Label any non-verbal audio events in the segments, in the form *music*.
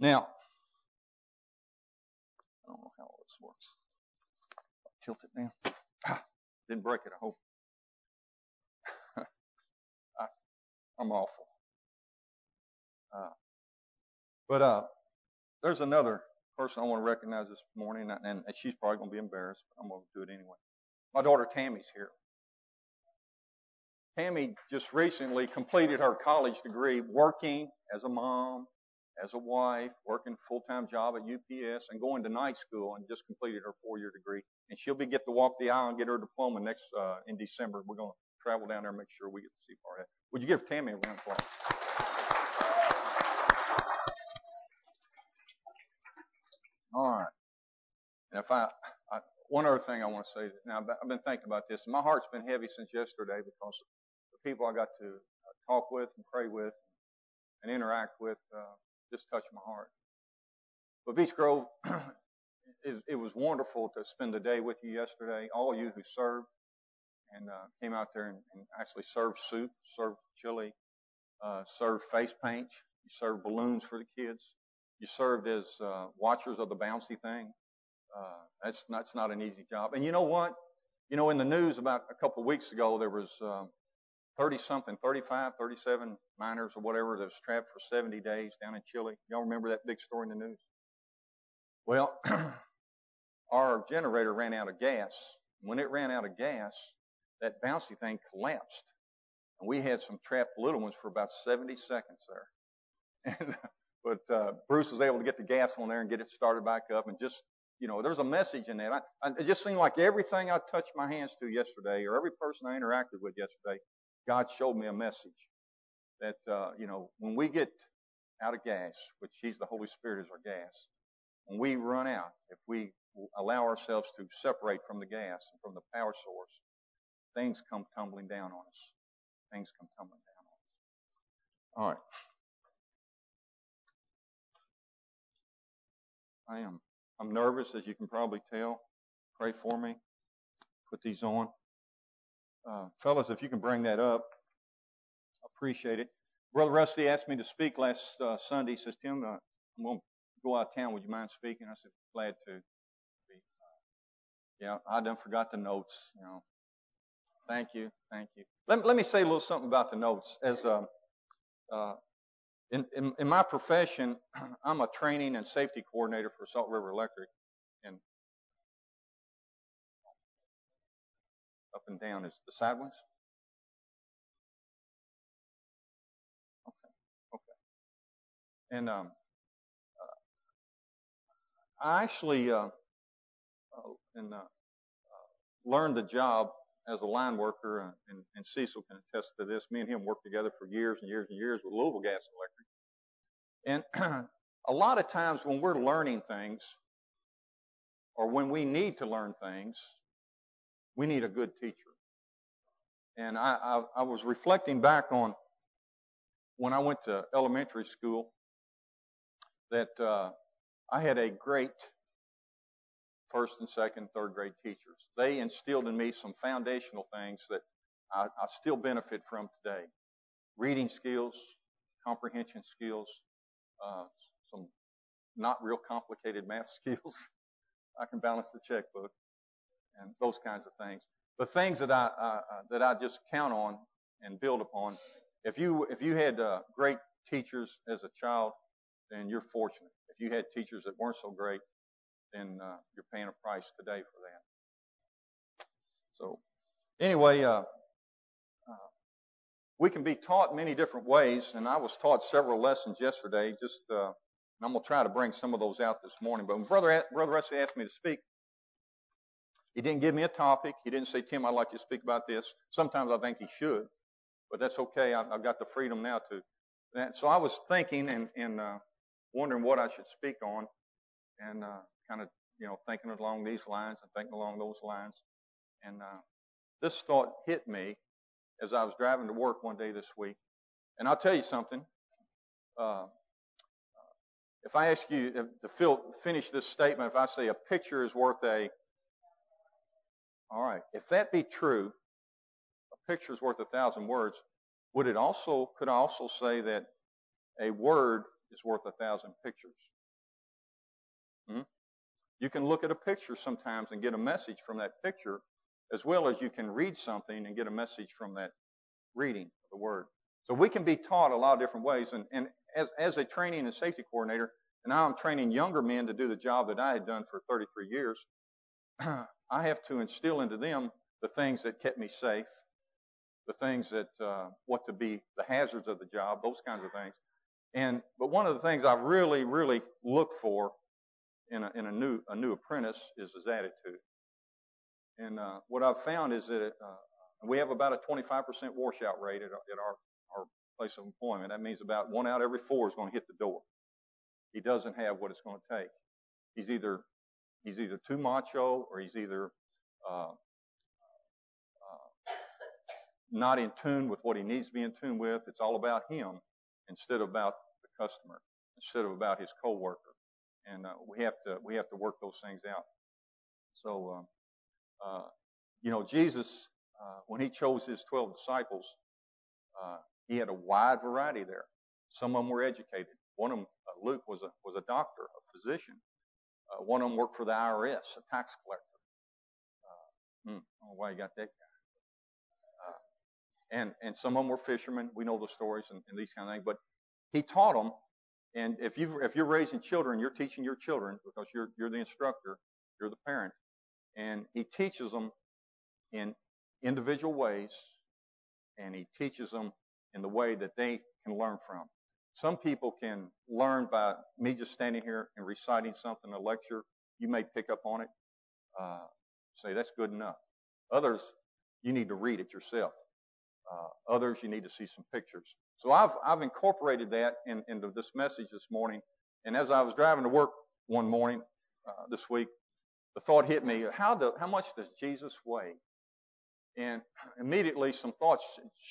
Now, I don't know how this works. Tilt it down. Ah, *sighs* didn't break it, I hope. *laughs* I, I'm awful. Uh, but uh, there's another person I want to recognize this morning, and, and she's probably going to be embarrassed, but I'm going to do it anyway. My daughter Tammy's here. Tammy just recently completed her college degree working as a mom, as a wife, working full-time job at UPS, and going to night school, and just completed her four-year degree. And she'll be get to walk the aisle and get her diploma next uh, in December. We're going to travel down there and make sure we get to see part of. Would you give Tammy a round of applause? All right. And if I, I one other thing I want to say. Now I've been thinking about this. My heart's been heavy since yesterday because the people I got to uh, talk with and pray with and interact with uh, just touched my heart. But Beech Grove, *clears throat* it, it, was wonderful to spend the day with you yesterday. All you who served and uh, came out there and, and, actually served soup, served chili, uh, served face paint, you served balloons for the kids. You served as uh, watchers of the bouncy thing. Uh, that's not, that's not an easy job. And you know what? You know, in the news about a couple of weeks ago, there was um, 30 something, 35, 37 miners or whatever that was trapped for 70 days down in Chile. Y'all remember that big story in the news? Well, *clears throat* our generator ran out of gas. When it ran out of gas, that bouncy thing collapsed. And we had some trapped little ones for about 70 seconds there. And *laughs* but uh, Bruce was able to get the gas on there and get it started back up, and just you know, there's a message in that. I, I, it just seemed like everything I touched my hands to yesterday, or every person I interacted with yesterday, God showed me a message that uh, you know when we get out of gas, which He's the Holy Spirit is our gas, when we run out, if we allow ourselves to separate from the gas and from the power source, things come tumbling down on us. Things come tumbling down on us. All right. I am. I'm nervous, as you can probably tell. Pray for me. Put these on. Uh, fellas, if you can bring that up, appreciate it. Brother Rusty asked me to speak last uh, Sunday. He says, Tim, uh, I'm going to go out of town. Would you mind speaking? I said, glad to. Yeah, I done forgot the notes. You know. Thank you, thank you. Let, let me say a little something about the notes. As um, uh, in, in, in, my profession, *clears throat* I'm a training and safety coordinator for Salt River Electric, up and down is the side ones. Okay, okay. And um, uh, I actually uh, uh, and, uh, uh, learned the job as a line worker, and, and Cecil can attest to this. Me and him worked together for years and years and years with Louisville Gas and Electric. And *clears throat* a lot of times when we're learning things, or when we need to learn things, we need a good teacher. And I, I, I was reflecting back on when I went to elementary school that uh, I had a great first and second, third grade teachers. They instilled in me some foundational things that I, I still benefit from today. Reading skills, comprehension skills, uh, some not real complicated math *laughs* skills. I can balance the checkbook and those kinds of things. The things that I uh, that I just count on and build upon. If you if you had uh, great teachers as a child, then you're fortunate. If you had teachers that weren't so great, then uh, you're paying a price today for that. So, anyway, uh, uh, we can be taught many different ways, and I was taught several lessons yesterday. Just, uh, I'm to try to bring some of those out this morning. But when Brother Brother Wesley asked me to speak, he didn't give me a topic. He didn't say, "Tim, I'd like you to speak about this." Sometimes I think he should, but that's okay. I've, I've got the freedom now to. So I was thinking and, and uh, wondering what I should speak on, and uh, kind of, you know, thinking along these lines and thinking along those lines. And uh, this thought hit me as I was driving to work one day this week. And I'll tell you something. Uh, if I ask you to fill, finish this statement, if I say a picture is worth a, all right, if that be true, a picture is worth a thousand words. Would it also, could I also say that a word is worth a thousand pictures. Hmm? You can look at a picture sometimes and get a message from that picture, as well as you can read something and get a message from that reading of the Word. So we can be taught a lot of different ways. And, and as, as a training and safety coordinator, and now I'm training younger men to do the job that I had done for 33 years, *clears throat* I have to instill into them the things that kept me safe, the things that uh, what to be the hazards of the job, those kinds of things. And but one of the things I really, really look for in a, in a new a new apprentice is his attitude. And uh, what I've found is that uh, we have about a 25% washout rate at, at our our place of employment. That means about one out every four is going to hit the door. He doesn't have what it's going to take. He's either he's either too macho or he's either uh, not in tune with what he needs to be in tune with. It's all about him instead of about the customer, instead of about his coworker. And uh, we have to we have to work those things out. So, um, uh, you know, Jesus, uh, when he chose his twelve disciples, uh, he had a wide variety there. Some of them were educated. One of them, uh, Luke, was a was a doctor, a physician. Uh, one of them worked for the IRS, a tax collector. Hmm, I don't know why you got that guy and and some of them were fishermen. We know the stories and, and these kind of things. But he taught them, and if you if you're raising children, you're teaching your children because you're you're the instructor, you're the parent, and he teaches them in individual ways, and he teaches them in the way that they can learn from. Some people can learn by me just standing here and reciting something, a lecture. You may pick up on it, uh, say that's good enough. Others, you need to read it yourself. Uh, others, you need to see some pictures. So I've, I've incorporated that in, into this message this morning. And as I was driving to work one morning uh, this week, the thought hit me, how, do, how much does Jesus weigh? And immediately some thoughts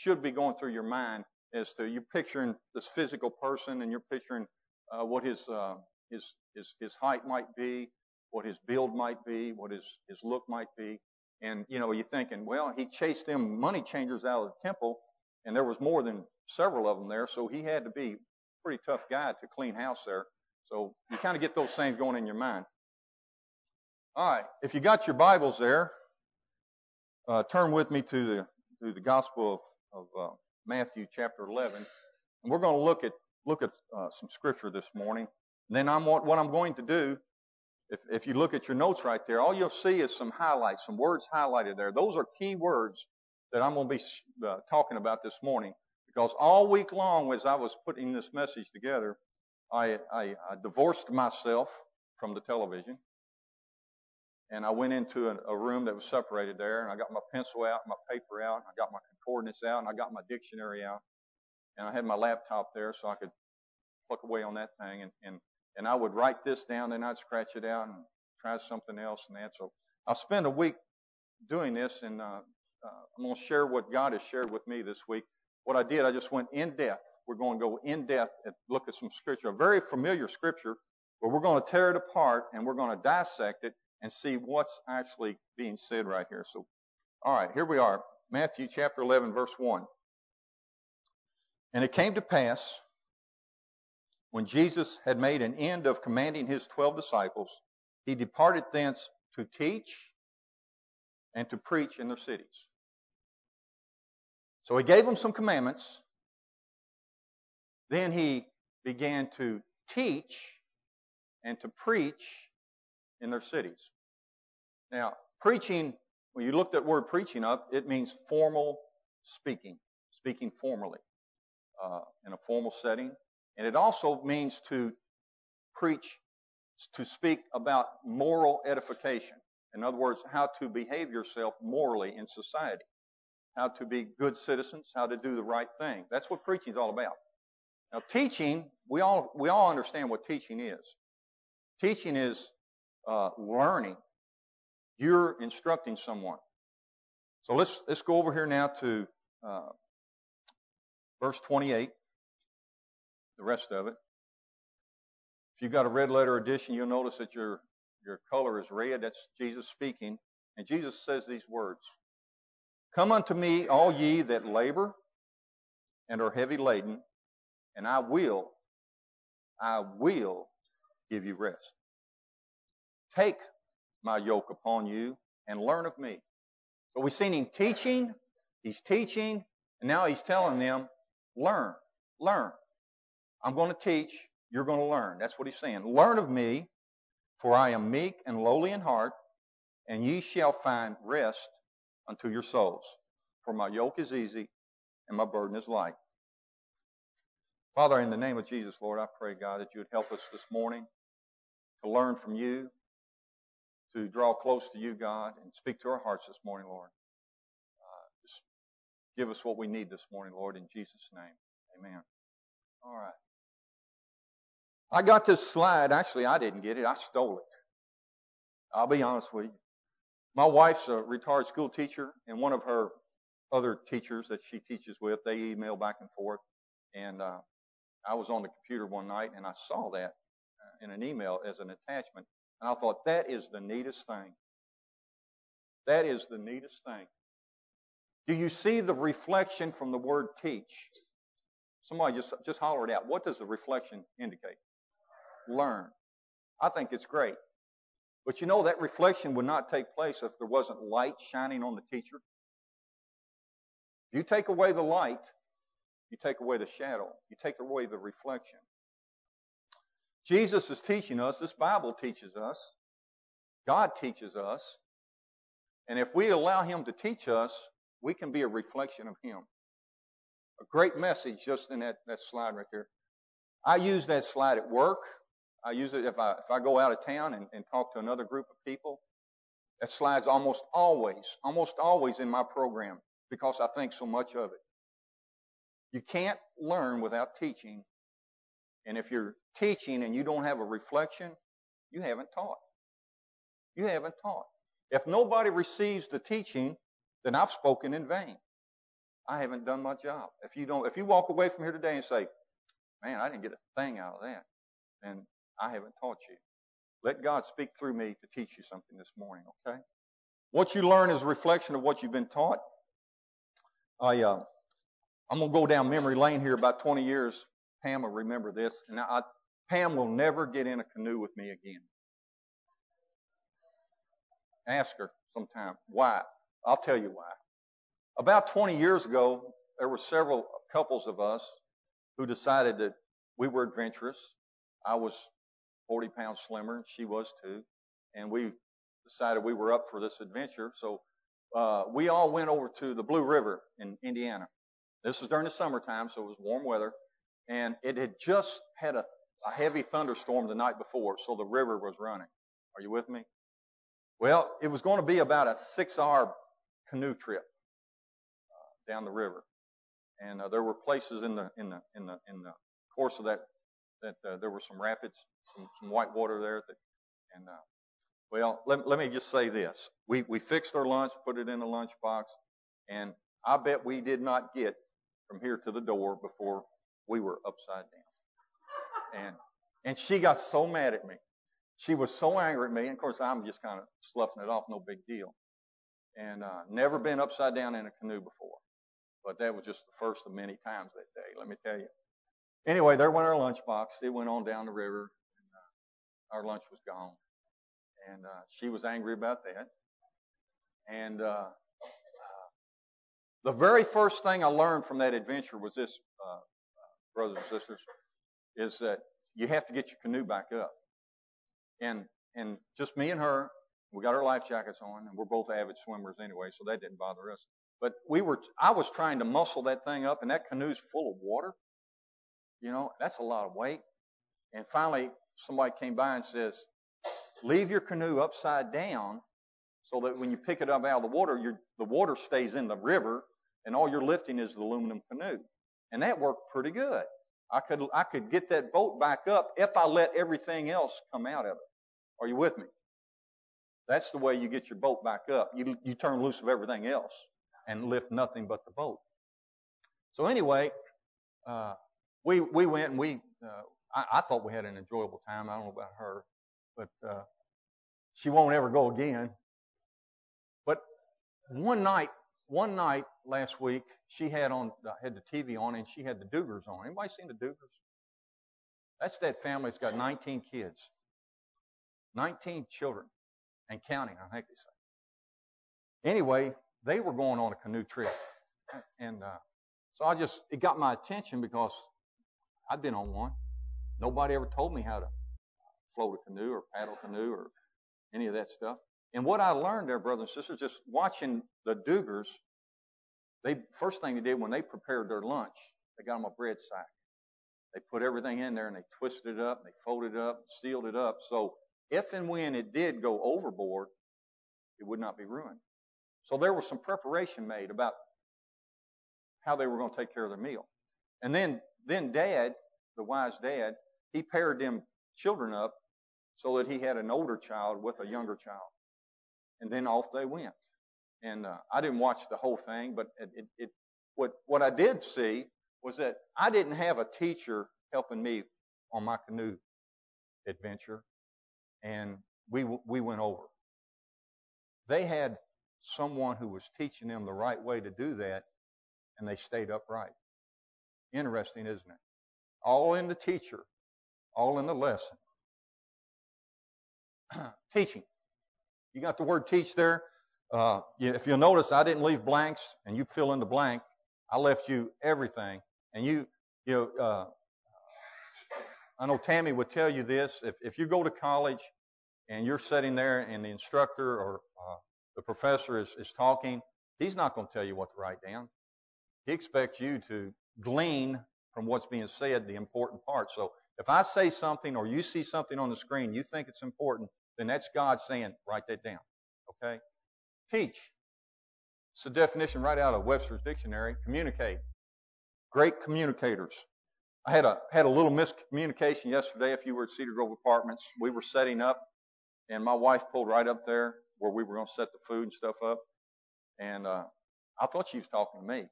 should be going through your mind as to you're picturing this physical person and you're picturing uh, what his, uh, his, his, his height might be, what his build might be, what his, his look might be. And, you know, you're thinking, well, he chased them money changers out of the temple, and there was more than several of them there, so he had to be a pretty tough guy to clean house there. So you kind of get those things going in your mind. All right, if you got your Bibles there, uh, turn with me to the to the Gospel of, of uh, Matthew, chapter 11, and we're going to look at look at uh, some scripture this morning. And then I'm what, what I'm going to do if, if you look at your notes right there, all you'll see is some highlights, some words highlighted there. Those are key words that I'm going to be uh, talking about this morning. Because all week long, as I was putting this message together, I, I, I divorced myself from the television. And I went into a, a room that was separated there, and I got my pencil out, my paper out, and I got my concordance out, and I got my dictionary out. And I had my laptop there so I could pluck away on that thing. And, and and I would write this down, and I'd scratch it out and try something else and that. So I'll spend a week doing this, and uh, uh, I'm going to share what God has shared with me this week. What I did, I just went in depth. We're going to go in depth and look at some scripture, a very familiar scripture, but we're going to tear it apart and we're going to dissect it and see what's actually being said right here. So, all right, here we are. Matthew chapter 11, verse 1. And it came to pass when Jesus had made an end of commanding his twelve disciples, he departed thence to teach and to preach in their cities. So he gave them some commandments. Then he began to teach and to preach in their cities. Now, preaching, when you look that word preaching up, it means formal speaking, speaking formally uh, in a formal setting. And it also means to preach, to speak about moral edification. In other words, how to behave yourself morally in society. How to be good citizens, how to do the right thing. That's what preaching is all about. Now teaching, we all, we all understand what teaching is. Teaching is uh, learning. You're instructing someone. So let's, let's go over here now to uh, verse 28 the rest of it. If you've got a red letter edition, you'll notice that your, your color is red. That's Jesus speaking. And Jesus says these words. Come unto me, all ye that labor and are heavy laden, and I will, I will give you rest. Take my yoke upon you and learn of me. So we've seen him teaching, he's teaching, and now he's telling them, learn, learn. I'm going to teach, you're going to learn. That's what he's saying. Learn of me, for I am meek and lowly in heart, and ye shall find rest unto your souls. For my yoke is easy and my burden is light. Father, in the name of Jesus, Lord, I pray, God, that you would help us this morning to learn from you, to draw close to you, God, and speak to our hearts this morning, Lord. Uh, just give us what we need this morning, Lord, in Jesus' name. Amen. All right. I got this slide. Actually, I didn't get it. I stole it. I'll be honest with you. My wife's a retired school teacher, and one of her other teachers that she teaches with, they email back and forth. And uh, I was on the computer one night, and I saw that uh, in an email as an attachment, and I thought that is the neatest thing. That is the neatest thing. Do you see the reflection from the word teach? Somebody just just holler it out. What does the reflection indicate? Learn. I think it's great. But you know that reflection would not take place if there wasn't light shining on the teacher. You take away the light, you take away the shadow. You take away the reflection. Jesus is teaching us. This Bible teaches us. God teaches us. And if we allow Him to teach us, we can be a reflection of Him. A great message just in that, that slide right there. I use that slide at work. I use it if I, if I go out of town and, and talk to another group of people. That slide's almost always, almost always in my program because I think so much of it. You can't learn without teaching. And if you're teaching and you don't have a reflection, you haven't taught. You haven't taught. If nobody receives the teaching, then I've spoken in vain. I haven't done my job. If you don't, if you walk away from here today and say, man, I didn't get a thing out of that, then I haven't taught you. Let God speak through me to teach you something this morning, okay? What you learn is a reflection of what you've been taught. I, uh, I'm going to go down memory lane here about 20 years. Pam will remember this. And I, Pam will never get in a canoe with me again. Ask her sometime why. I'll tell you why. About 20 years ago, there were several couples of us who decided that we were adventurous. I was 40 pounds slimmer, and she was too, and we decided we were up for this adventure. So uh, we all went over to the Blue River in Indiana. This was during the summertime, so it was warm weather, and it had just had a, a heavy thunderstorm the night before, so the river was running. Are you with me? Well, it was going to be about a six-hour canoe trip uh, down the river, and uh, there were places in the in the in the in the course of that that uh, there were some rapids, some, some white water there that, and uh, well, let, let me just say this. We, we fixed our lunch, put it in a lunchbox, and I bet we did not get from here to the door before we were upside down. And, and she got so mad at me. She was so angry at me. And of course, I'm just kind of sloughing it off, no big deal. And, uh, never been upside down in a canoe before. But that was just the first of many times that day, let me tell you. Anyway, there went our lunchbox. It went on down the river. And, uh, our lunch was gone and uh, she was angry about that. And uh, the very first thing I learned from that adventure was this, uh, uh, brothers and sisters, is that you have to get your canoe back up. And and just me and her, we got our life jackets on, and we're both avid swimmers anyway, so that didn't bother us. But we were, I was trying to muscle that thing up, and that canoe's full of water. You know, that's a lot of weight. And finally, somebody came by and says, leave your canoe upside down so that when you pick it up out of the water, the water stays in the river and all you're lifting is the aluminum canoe. And that worked pretty good. I could, I could get that boat back up if I let everything else come out of it. Are you with me? That's the way you get your boat back up. You, you turn loose of everything else and lift nothing but the boat. So anyway, uh, we, we went and we, uh, I, I thought we had an enjoyable time. I don't know about her but uh, she won't ever go again. But one night, one night last week, she had on uh, had the TV on and she had the Duggars on. Anybody seen the Duggars? That's that family that's got 19 kids. 19 children and counting, I think they say. Anyway, they were going on a canoe trip. And uh, so I just, it got my attention because I'd been on one. Nobody ever told me how to float a canoe or paddle a canoe or any of that stuff. And what I learned there, brothers and sisters, just watching the Duggars, they first thing they did when they prepared their lunch, they got them a bread sack. They put everything in there and they twisted it up, and they folded it up, and sealed it up. So if and when it did go overboard, it would not be ruined. So there was some preparation made about how they were going to take care of their meal. And then, then dad, the wise dad, he paired them children up so that he had an older child with a younger child. And then off they went. And uh, I didn't watch the whole thing, but it, it, it, what what I did see was that I didn't have a teacher helping me on my canoe adventure, and we we went over. They had someone who was teaching them the right way to do that, and they stayed upright. Interesting, isn't it? All in the teacher, all in the lesson. *clears throat* Teaching. You got the word teach there. Uh, if you'll notice, I didn't leave blanks, and you fill in the blank. I left you everything, and you, you know, uh, I know Tammy would tell you this. If if you go to college and you're sitting there, and the instructor or uh, the professor is is talking, he's not going to tell you what to write down. He expects you to glean from what's being said the important part. So if I say something or you see something on the screen, you think it's important, then that's God saying, write that down. Okay? Teach. It's a definition right out of Webster's dictionary. Communicate. Great communicators. I had a had a little miscommunication yesterday. If you were at Cedar Grove Apartments, we were setting up, and my wife pulled right up there where we were going to set the food and stuff up, and uh, I thought she was talking to me.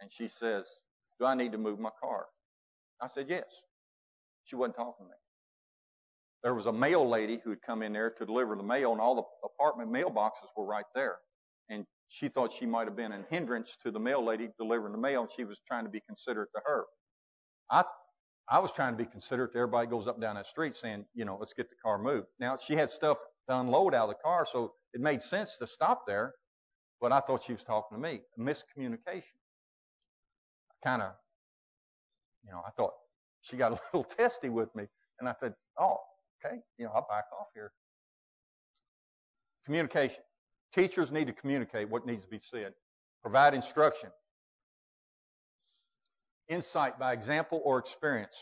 And she says, "Do I need to move my car?" I said, "Yes." She wasn't talking to me there was a mail lady who had come in there to deliver the mail, and all the apartment mailboxes were right there. And she thought she might have been a hindrance to the mail lady delivering the mail, and she was trying to be considerate to her. I I was trying to be considerate to everybody goes up down that street saying, you know, let's get the car moved. Now she had stuff to unload out of the car, so it made sense to stop there, but I thought she was talking to me. A miscommunication. I kind of, you know, I thought she got a *laughs* little testy with me, and I said, oh, okay, you know, I'll back off here. Communication. Teachers need to communicate what needs to be said. Provide instruction. Insight by example or experience.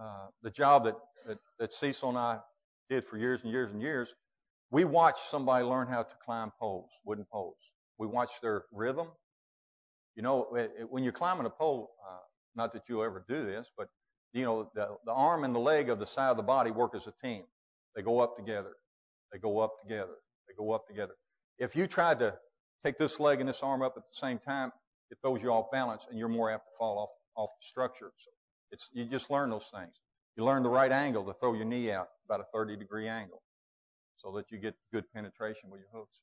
Uh, the job that, that, that Cecil and I did for years and years and years, we watched somebody learn how to climb poles, wooden poles. We watched their rhythm. You know, it, it, when you're climbing a pole, uh, not that you'll ever do this, but you know, the, the arm and the leg of the side of the body work as a team. They go up together. They go up together. They go up together. If you tried to take this leg and this arm up at the same time, it throws you off balance and you're more apt to fall off, off the structure. So it's, you just learn those things. You learn the right angle to throw your knee out, about a 30 degree angle, so that you get good penetration with your hooks.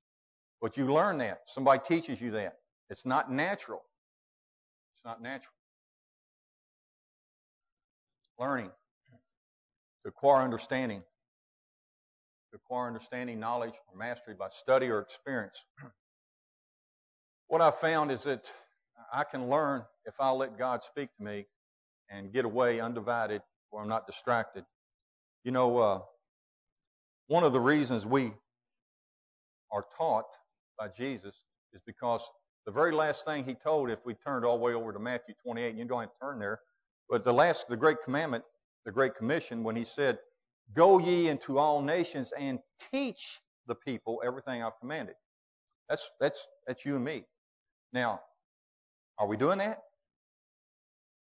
But you learn that. Somebody teaches you that. It's not natural. It's not natural learning, to acquire understanding, to acquire understanding, knowledge, or mastery by study or experience. *clears throat* What I've found is that I can learn if I let God speak to me and get away undivided where I'm not distracted. You know, uh, one of the reasons we are taught by Jesus is because the very last thing he told, if we turned all the way over to Matthew 28, and you don't have to turn there, but the last, the Great Commandment, the Great Commission, when he said, Go ye into all nations and teach the people everything I've commanded. That's, that's, that's you and me. Now, are we doing that?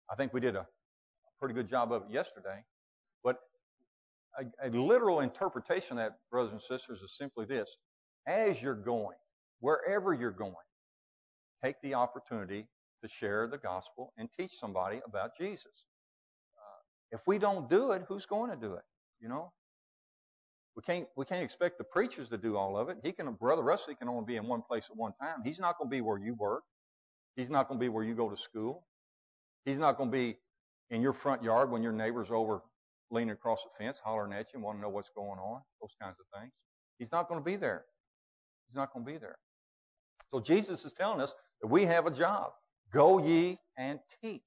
I think we did a pretty good job of it yesterday. But a, a literal interpretation of that, brothers and sisters, is simply this. As you're going, wherever you're going, take the opportunity to share the gospel and teach somebody about Jesus. Uh, if we don't do it, who's going to do it? You know, we can't we can't expect the preachers to do all of it. He can, brother Russell can only be in one place at one time. He's not going to be where you work. He's not going to be where you go to school. He's not going to be in your front yard when your neighbor's over leaning across the fence, hollering at you and want to know what's going on, those kinds of things. He's not going to be there. He's not going to be there. So Jesus is telling us that we have a job. Go ye and teach.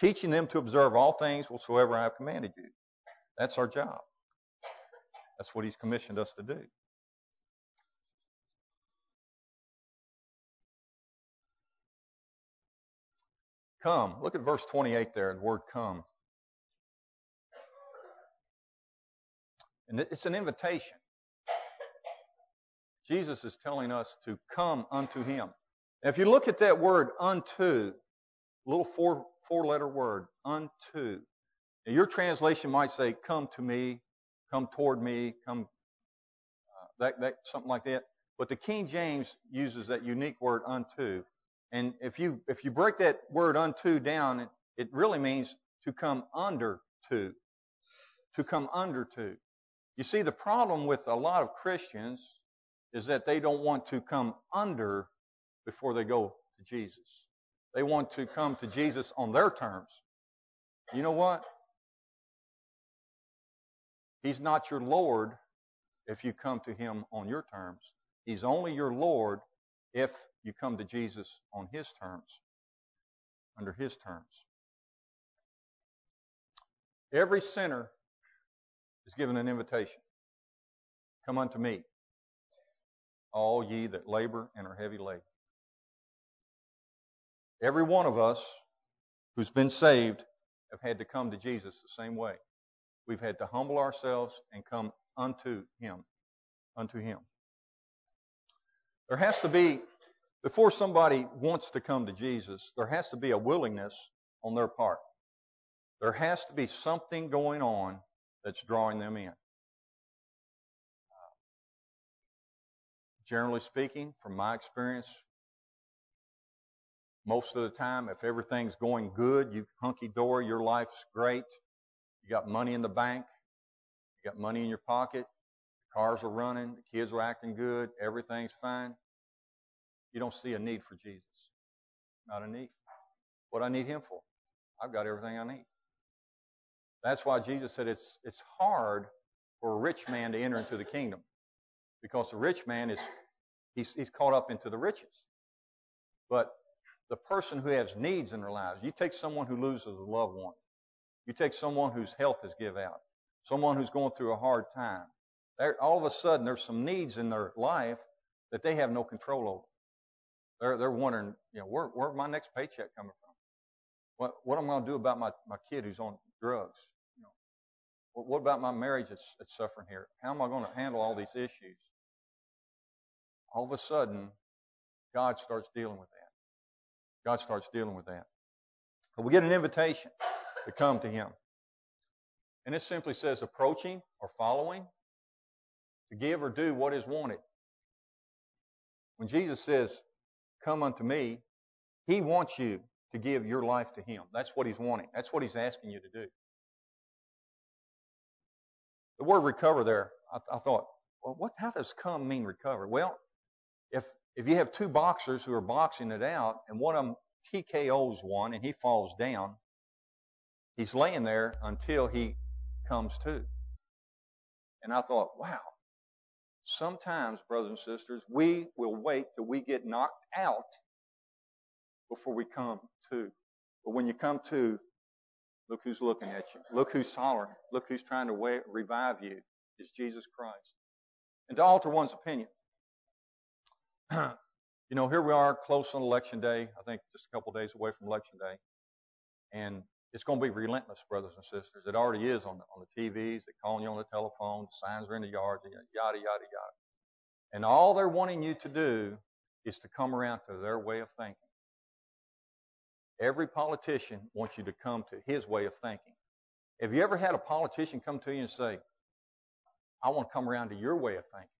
Teaching them to observe all things whatsoever I have commanded you. That's our job. That's what he's commissioned us to do. Come. Look at verse 28 there, the word come. And it's an invitation. Jesus is telling us to come unto him. Now, if you look at that word unto, little four, four letter word, unto. Now, your translation might say, come to me, come toward me, come, uh, that, that, something like that. But the King James uses that unique word unto. And if you, if you break that word unto down, it, it really means to come under to. To come under to. You see, the problem with a lot of Christians is that they don't want to come under before they go to Jesus. They want to come to Jesus on their terms. You know what? He's not your Lord if you come to Him on your terms. He's only your Lord if you come to Jesus on His terms, under His terms. Every sinner is given an invitation. Come unto me, all ye that labor and are heavy laden. Every one of us who's been saved have had to come to Jesus the same way. We've had to humble ourselves and come unto Him. Unto Him. There has to be, before somebody wants to come to Jesus, there has to be a willingness on their part. There has to be something going on that's drawing them in. Generally speaking, from my experience, most of the time, if everything's going good, you hunky dory, your life's great, you got money in the bank, you got money in your pocket, The cars are running, the kids are acting good, everything's fine, you don't see a need for Jesus. Not a need. What I need Him for? I've got everything I need. That's why Jesus said it's, it's hard for a rich man to enter into the kingdom. Because the rich man is, he's, he's caught up into the riches. But the person who has needs in their lives, you take someone who loses a loved one. You take someone whose health is give out. Someone who's going through a hard time. all of a sudden, there's some needs in their life that they have no control over. They're, they're wondering, you know, where, where's my next paycheck coming from? What, what am I going to do about my, my kid who's on drugs? You know, what, what about my marriage that's, that's suffering here? How am I going to handle all these issues? All of a sudden, God starts dealing with that. God starts dealing with that. But we get an invitation to come to Him. And it simply says approaching or following, to give or do what is wanted. When Jesus says, Come unto me, He wants you to give your life to Him. That's what He's wanting. That's what He's asking you to do. The word recover there, I, I thought, well, what, how does come mean recover? Well, if, if you have two boxers who are boxing it out and one of them TKOs one and he falls down, he's laying there until he comes to. And I thought, wow, sometimes, brothers and sisters, we will wait till we get knocked out before we come to. But when you come to, look who's looking at you. Look who's hollering. Look who's trying to revive you is Jesus Christ. And to alter one's opinion. *clears throat* you know, here we are close on election day. I think just a couple days away from election day. And it's going to be relentless, brothers and sisters. It already is on the, on the TVs. They're calling you on the telephone. The signs are in the yard. Yada, yada, yada. And all they're wanting you to do is to come around to their way of thinking. Every politician wants you to come to his way of thinking. Have you ever had a politician come to you and say, I want to come around to your way of thinking?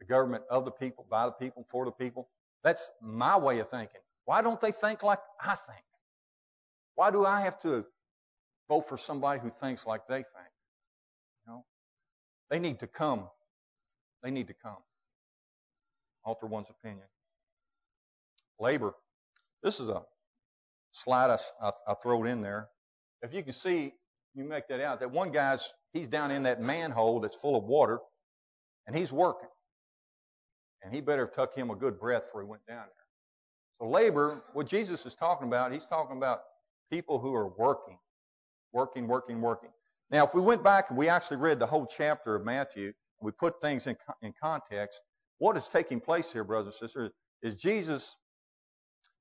The government of the people, by the people, for the people. That's my way of thinking. Why don't they think like I think? Why do I have to vote for somebody who thinks like they think? You know? They need to come. They need to come. Alter one's opinion. Labor. This is a slide I, I, I throw it in there. If you can see, you make that out. That one guy's he's down in that manhole that's full of water, and he's working. And he better have took him a good breath before he went down there. So labor, what Jesus is talking about, he's talking about people who are working, working, working, working. Now, if we went back and we actually read the whole chapter of Matthew, and we put things in, in context, what is taking place here, brothers and sisters, is Jesus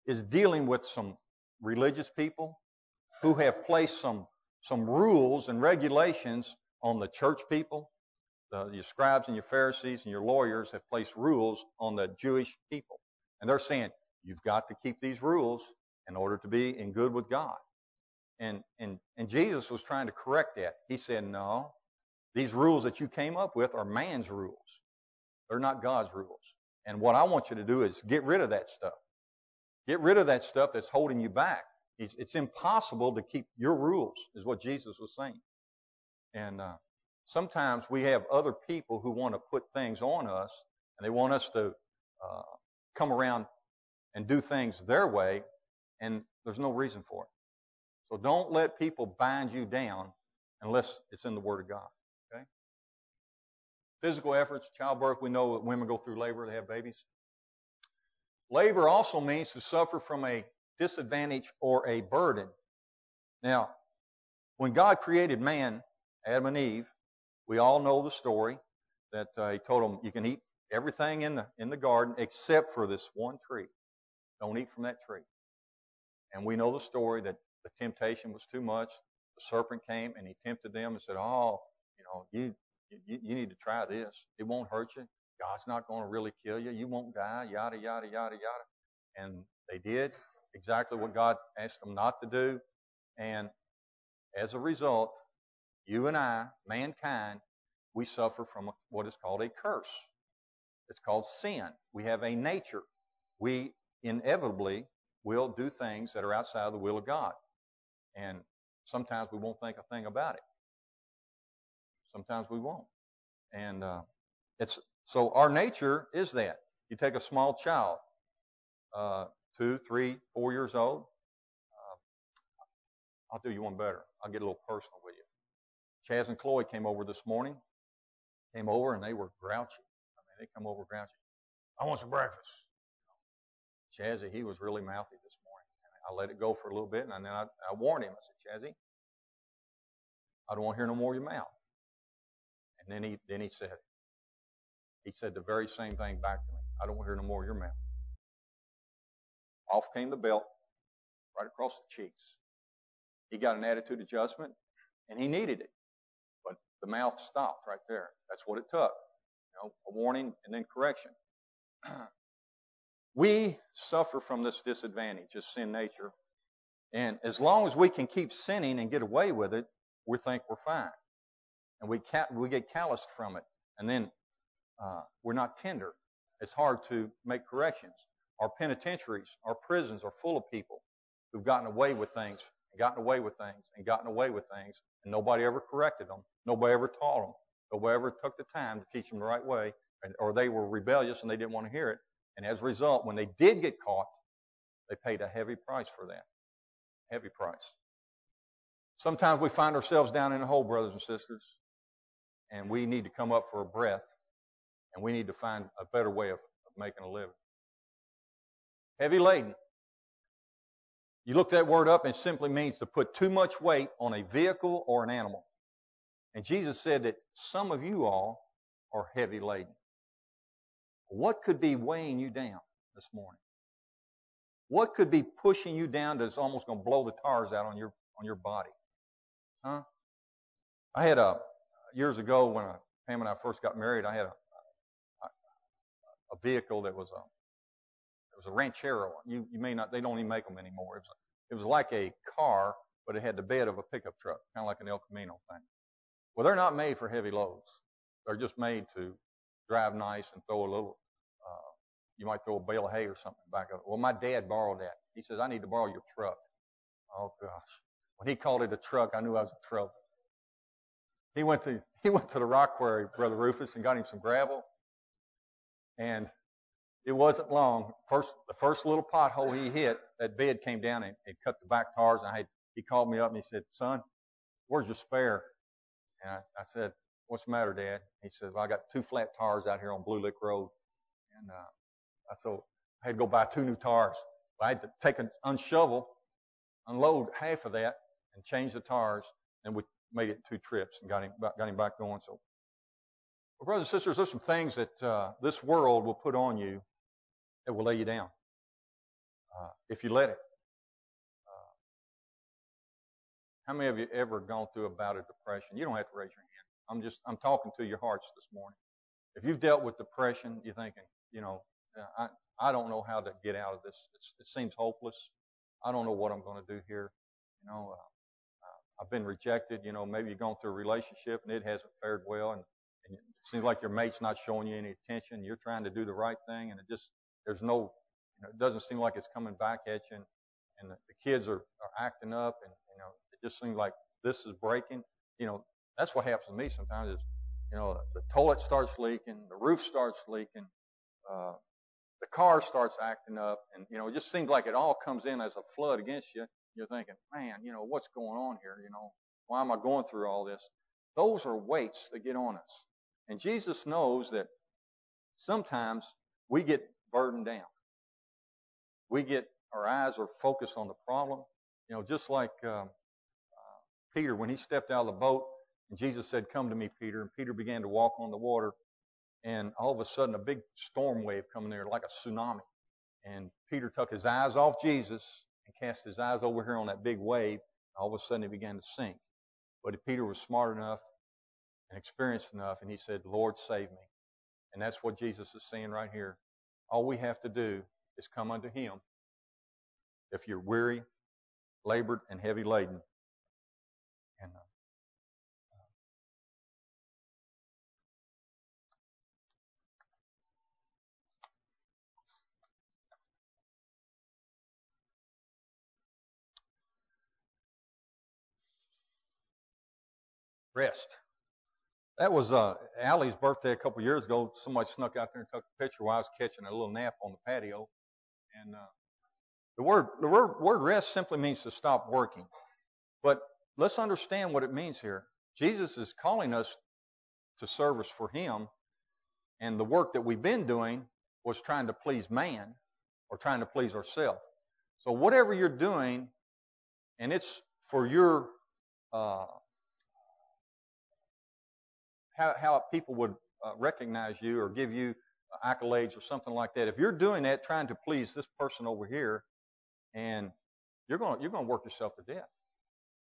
is dealing with some religious people who have placed some, some rules and regulations on the church people. Your scribes and your Pharisees and your lawyers have placed rules on the Jewish people. And they're saying, you've got to keep these rules in order to be in good with God. And, and, and Jesus was trying to correct that. He said, no, these rules that you came up with are man's rules. They're not God's rules. And what I want you to do is get rid of that stuff. Get rid of that stuff that's holding you back. It's, it's impossible to keep your rules, is what Jesus was saying. And uh, sometimes we have other people who want to put things on us, and they want us to uh, come around and do things their way, and there's no reason for it. So don't let people bind you down unless it's in the Word of God. Okay? Physical efforts, childbirth, we know that women go through labor, they have babies. Labor also means to suffer from a disadvantage or a burden. Now, when God created man, Adam and Eve, we all know the story that uh, He told them, "You can eat everything in the in the garden except for this one tree. Don't eat from that tree." And we know the story that the temptation was too much. The serpent came and he tempted them and said, "Oh, you know, you you, you need to try this. It won't hurt you. God's not going to really kill you. You won't die, yada, yada, yada, yada. And they did exactly what God asked them not to do. And as a result, you and I, mankind, we suffer from what is called a curse. It's called sin. We have a nature. We inevitably will do things that are outside of the will of God. And sometimes we won't think a thing about it. Sometimes we won't. And uh, it's so our nature is that. You take a small child, uh, two, three, four years old. Uh, I'll do you one better. I'll get a little personal with you. Chaz and Chloe came over this morning. Came over and they were grouchy. I mean, they come over grouchy. I want some breakfast. Chazzy, he was really mouthy this morning. I let it go for a little bit, and then I, I warned him. I said, Chazzy, I don't want to hear no more of your mouth. And then he then he said, he said the very same thing back to me. I don't want to hear no more of your mouth. Off came the belt, right across the cheeks. He got an attitude adjustment, and he needed it. The mouth stopped right there. That's what it took. You know, a warning and then correction. *clears throat* we suffer from this disadvantage of sin nature. And as long as we can keep sinning and get away with it, we think we're fine. And we, ca- we get calloused from it. And then uh, we're not tender. It's hard to make corrections. Our penitentiaries, our prisons are full of people who've gotten away with things, and gotten away with things, and gotten away with things, and nobody ever corrected them. Nobody ever taught them. Nobody ever took the time to teach them the right way, and, or they were rebellious and they didn't want to hear it. And as a result, when they did get caught, they paid a heavy price for that. Heavy price. Sometimes we find ourselves down in a hole, brothers and sisters, and we need to come up for a breath and we need to find a better way of, of making a living. Heavy laden. You look that word up and it simply means to put too much weight on a vehicle or an animal. And Jesus said that some of you all are heavy laden. What could be weighing you down this morning? What could be pushing you down that's almost going to blow the tires out on your on your body? Huh? I had a years ago when I, Pam and I first got married, I had a a vehicle that was a it was a ranchero. You you may not they don't even make them anymore. It was it was like a car, but it had the bed of a pickup truck, kind of like an El Camino thing. Well, they're not made for heavy loads. They're just made to drive nice and throw a little. Uh, you might throw a bale of hay or something back it. Well, my dad borrowed that. He says I need to borrow your truck. Oh gosh. When he called it a truck, I knew I was in trouble. He went to *laughs* he went to the rock quarry, Brother Rufus, and got him some gravel and it wasn't long. First, the first little pothole he hit, that bed came down and, and cut the back tires. And I had, he called me up and he said, "Son, where's your spare?" And I, I said, "What's the matter, Dad?" He said, "Well, I got two flat tires out here on Blue Lick Road." And uh, I so I had to go buy two new tires. I had to take an unshovel, unload half of that, and change the tires. And we made it two trips and got him got him back going. So, well, brothers and sisters, there's some things that uh, this world will put on you that will lay you down uh, if you let it. Uh, how many of you ever gone through about a bout of depression? You don't have to raise your hand. I'm just I'm talking to your hearts this morning. If you've dealt with depression, you're thinking, you know, I I don't know how to get out of this. It's, it seems hopeless. I don't know what I'm going to do here. You know, uh, I've been rejected. You know, maybe you've gone through a relationship and it hasn't fared well, and, and it seems like your mate's not showing you any attention. You're trying to do the right thing, and it just there's no, you know, it doesn't seem like it's coming back at you, and, and the, the kids are, are acting up, and you know, it just seems like this is breaking. You know, that's what happens to me sometimes. Is you know, the toilet starts leaking, the roof starts leaking, uh, the car starts acting up, and you know, it just seems like it all comes in as a flood against you. You're thinking, man, you know, what's going on here? You know, why am I going through all this? Those are weights that get on us. And Jesus knows that sometimes we get burdened down. We get, our eyes are focused on the problem. You know, just like um, uh, Peter, when he stepped out of the boat, and Jesus said, Come to me, Peter. And Peter began to walk on the water. And all of a sudden, a big storm wave coming there, like a tsunami. And Peter took his eyes off Jesus and cast his eyes over here on that big wave. All of a sudden, it began to sink. But Peter was smart enough and experienced enough, and he said, Lord, save me. And that's what Jesus is saying right here. All we have to do is come unto him. If you're weary, labored, and heavy laden, and uh, rest. That was uh, Allie's birthday a couple years ago. Somebody snuck out there and took a picture while I was catching a little nap on the patio. And uh, the word the word, word rest simply means to stop working. But let's understand what it means here. Jesus is calling us to service for Him, and the work that we've been doing was trying to please man or trying to please ourselves. So whatever you're doing, and it's for your uh, how, how people would uh, recognize you or give you accolades or something like that. If you're doing that, trying to please this person over here, and you're going you're going to work yourself to death.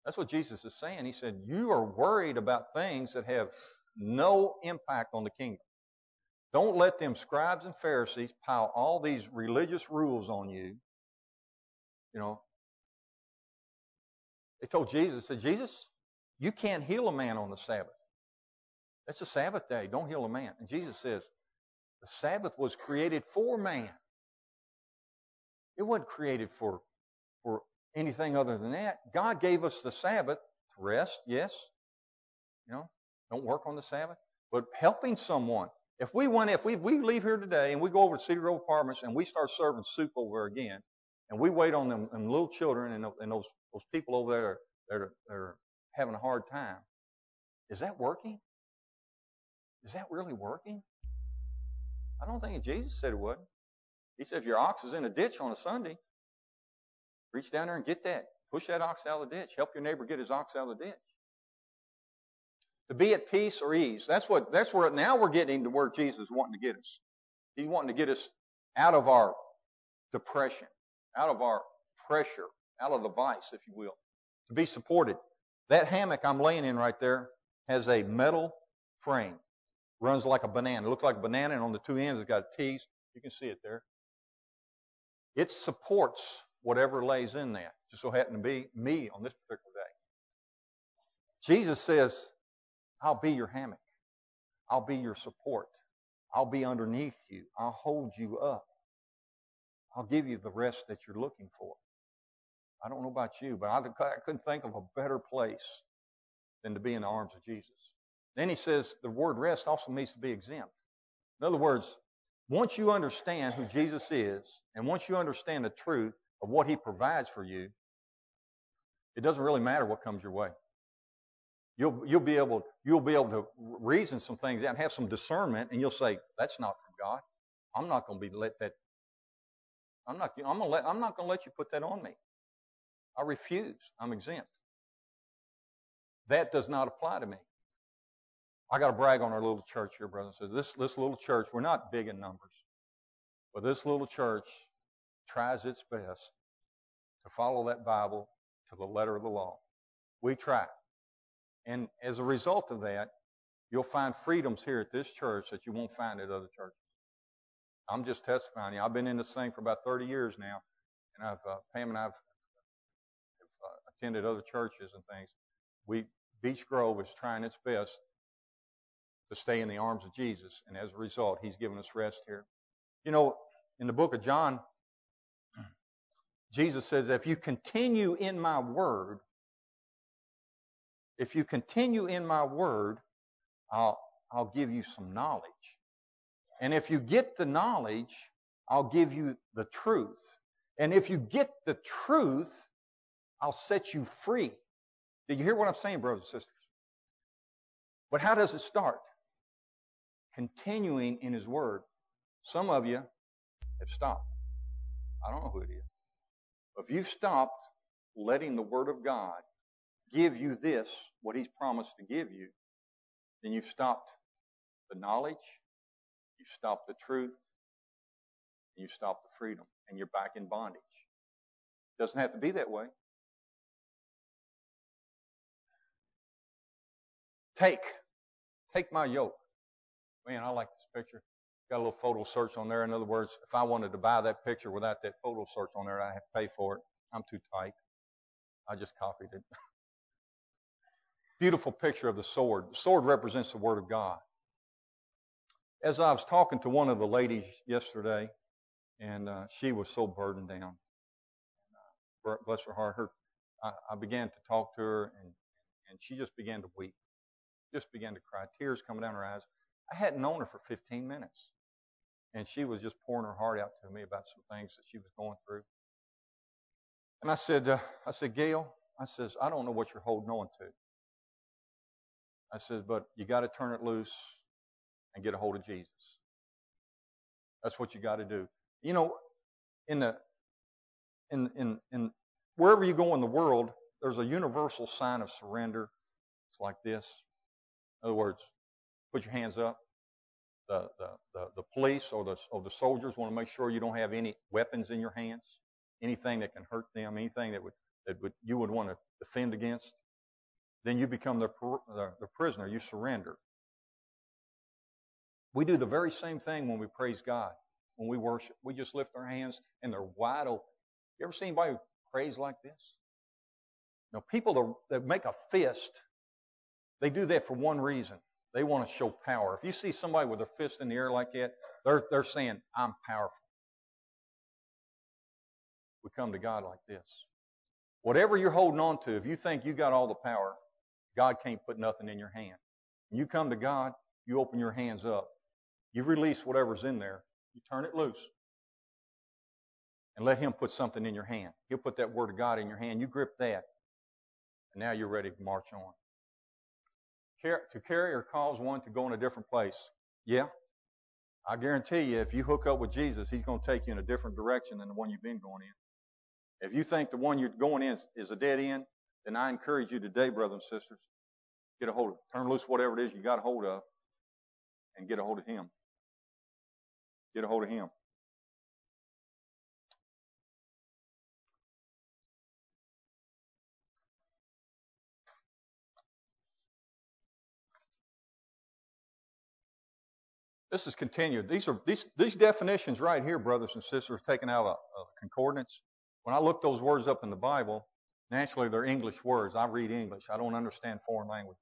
That's what Jesus is saying. He said, You are worried about things that have no impact on the kingdom. Don't let them scribes and Pharisees pile all these religious rules on you. You know, they told Jesus, said, Jesus, you can't heal a man on the Sabbath. That's a Sabbath day. Don't heal a man. And Jesus says, the Sabbath was created for man. It wasn't created for, for anything other than that. God gave us the Sabbath to rest, yes. You know, don't work on the Sabbath. But helping someone. If we went, if we, we leave here today and we go over to Cedar Grove Apartments and we start serving soup over again, and we wait on them and little children and, and those those people over there that are, that are having a hard time, is that working? Is that really working? I don't think Jesus said it would. He said if your ox is in a ditch on a Sunday, reach down there and get that. Push that ox out of the ditch. Help your neighbor get his ox out of the ditch. To be at peace or ease. That's what that's where now we're getting to where Jesus is wanting to get us. He's wanting to get us out of our depression, out of our pressure, out of the vice, if you will. To be supported. That hammock I'm laying in right there has a metal frame runs like a banana. It looks like a banana, and on the two ends it's got teeth. You can see it there. It supports whatever lays in that. Just so happened to be me on this particular day. Jesus says, I'll be your hammock. I'll be your support. I'll be underneath you. I'll hold you up. I'll give you the rest that you're looking for. I don't know about you, but I couldn't think of a better place than to be in the arms of Jesus. Then he says the word rest also means to be exempt. In other words, once you understand who Jesus is, and once you understand the truth of what He provides for you, it doesn't really matter what comes your way. You'll, you'll be able, you'll be able to reason some things out have some discernment and you'll say, that's not from God. I'm not going to be let that, I'm not, I'm to let, I'm not going to let you put that on me. I refuse. I'm exempt. That does not apply to me. I got to brag on our little church here, brothers and sisters. This, this little church, we're not big in numbers, but this little church tries its best to follow that Bible to the letter of the law. We try. And as a result of that, you'll find freedoms here at this church that you won't find at other churches. I'm just testifying. I've been in this thing for about 30 years now, and I've uh, Pam and I've uh, attended other churches and things. We Beech Grove is trying its best to stay in the arms of Jesus, and as a result, He's given us rest here. You know, in the book of John, Jesus says, "If you continue in my word, if you continue in my word, I'll, I'll give you some knowledge. And if you get the knowledge, I'll give you the truth. And if you get the truth, I'll set you free. Did you hear what I'm saying, brothers and sisters? But how does it start? Continuing in His Word. Some of you have stopped. I don't know who it is. If you've stopped letting the Word of God give you this, what He's promised to give you, then you've stopped the knowledge, you've stopped the truth, you've stopped the freedom, and you're back in bondage. It doesn't have to be that way. Take. Take my yoke. Man, I like this picture. Got a little photo search on there. In other words, if I wanted to buy that picture without that photo search on there, I'd have to pay for it. I'm too tight. I just copied it. *laughs* Beautiful picture of the sword. The sword represents the Word of God. As I was talking to one of the ladies yesterday, and uh, she was so burdened down. Uh, bless her heart. Her, I, I began to talk to her, and, and she just began to weep. Just began to cry, tears coming down her eyes. I hadn't known her for 15 minutes. And she was just pouring her heart out to me about some things that she was going through. And I said, uh, I said, Gail, I says, I don't know what you're holding on to. I said, but you got to turn it loose and get a hold of Jesus. That's what you got to do. You know, in the in in in wherever you go in the world, there's a universal sign of surrender. It's like this. In other words, put your hands up. The the the, the police or the or the soldiers want to make sure you don't have any weapons in your hands, anything that can hurt them, anything that would that would you would want to defend against then you become the, the prisoner. You surrender. We do the very same thing when we praise God, when we worship. We just lift our hands and they're wide open. You ever seen anybody praise like this? Now, people that make a fist, they do that for one reason. They want to show power. If you see somebody with their fist in the air like that, they're, they're saying, I'm powerful. We come to God like this. Whatever you're holding on to, if you think you got all the power, God can't put nothing in your hand. When you come to God, you open your hands up. You release whatever's in there. You turn it loose. And let Him put something in your hand. He'll put that Word of God in your hand. You grip that. And now you're ready to march on. To carry or cause one to go in a different place. Yeah. I guarantee you, if you hook up with Jesus, He's going to take you in a different direction than the one you've been going in. If you think the one you're going in is a dead end, then I encourage you today, brothers and sisters, get a hold of, turn loose whatever it is you got a hold of, and get a hold of Him. Get a hold of Him. This is continued. These are these these definitions right here, brothers and sisters, taken out of a, concordance. When I look those words up in the Bible, Naturally, they're English words. I read English. I don't understand foreign languages.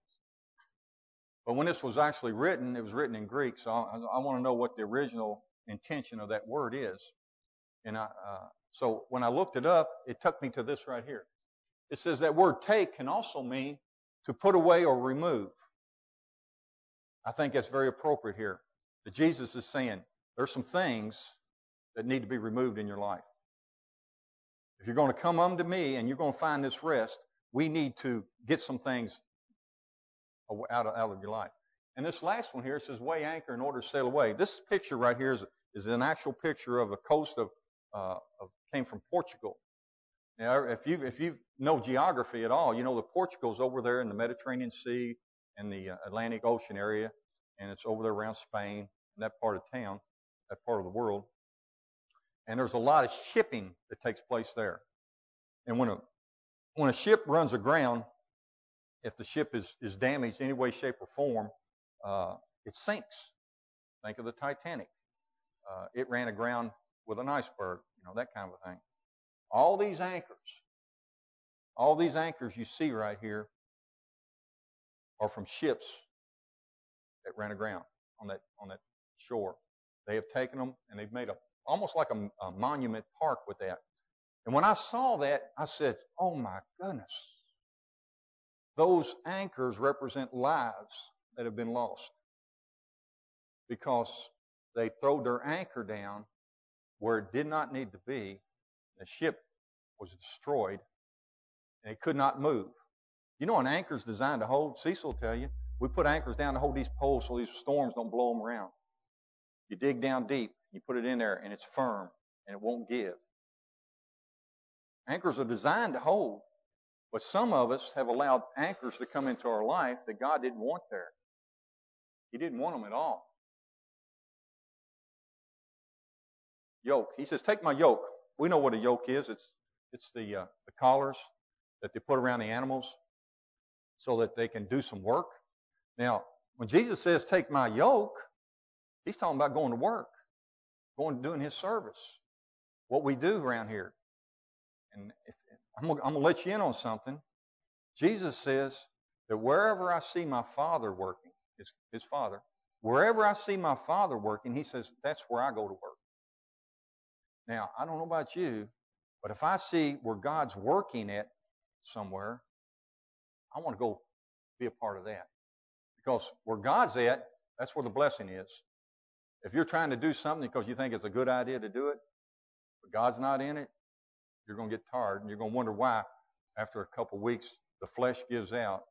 But when this was actually written, it was written in Greek, so I, I want to know what the original intention of that word is. And I, uh, so when I looked it up, it took me to this right here. It says that word take can also mean to put away or remove. I think that's very appropriate here. That Jesus is saying there's some things that need to be removed in your life. If you're going to come unto me and you're going to find this rest, we need to get some things out of, out of your life. And this last one here says, weigh anchor in order to sail away. This picture right here is, is an actual picture of a coast of, uh, of came from Portugal. Now, if you if you know geography at all, you know that Portugal's over there in the Mediterranean Sea and the uh, Atlantic Ocean area, and it's over there around Spain, in that part of town, that part of the world. And there's a lot of shipping that takes place there. And when a when a ship runs aground, if the ship is, is damaged in any way, shape, or form, uh, it sinks. Think of the Titanic. Uh, it ran aground with an iceberg, you know, that kind of a thing. All these anchors, all these anchors you see right here are from ships that ran aground on that on that shore. They have taken them and they've made a almost like a, a monument park with that. And when I saw that, I said, "Oh my goodness! Those anchors represent lives that have been lost because they throw their anchor down where it did not need to be. The ship was destroyed and it could not move. You know, an anchor is designed to hold. Cecil will tell you. We put anchors down to hold these poles so these storms don't blow them around. You dig down deep, you put it in there, and it's firm and it won't give. Anchors are designed to hold, but some of us have allowed anchors to come into our life that God didn't want there. He didn't want them at all. Yoke. He says, "Take my yoke." We know what a yoke is. It's it's the uh, the collars that they put around the animals so that they can do some work. Now, when Jesus says, "Take my yoke," he's talking about going to work, going to doing His service. What we do around here. And if, I'm going to let you in on something. Jesus says that wherever I see my Father working, his, his Father, wherever I see my Father working, he says that's where I go to work. Now, I don't know about you, but if I see where God's working at somewhere, I want to go be a part of that. Because where God's at, that's where the blessing is. If you're trying to do something because you think it's a good idea to do it, but God's not in it, you're going to get tired and you're going to wonder why after a couple weeks the flesh gives out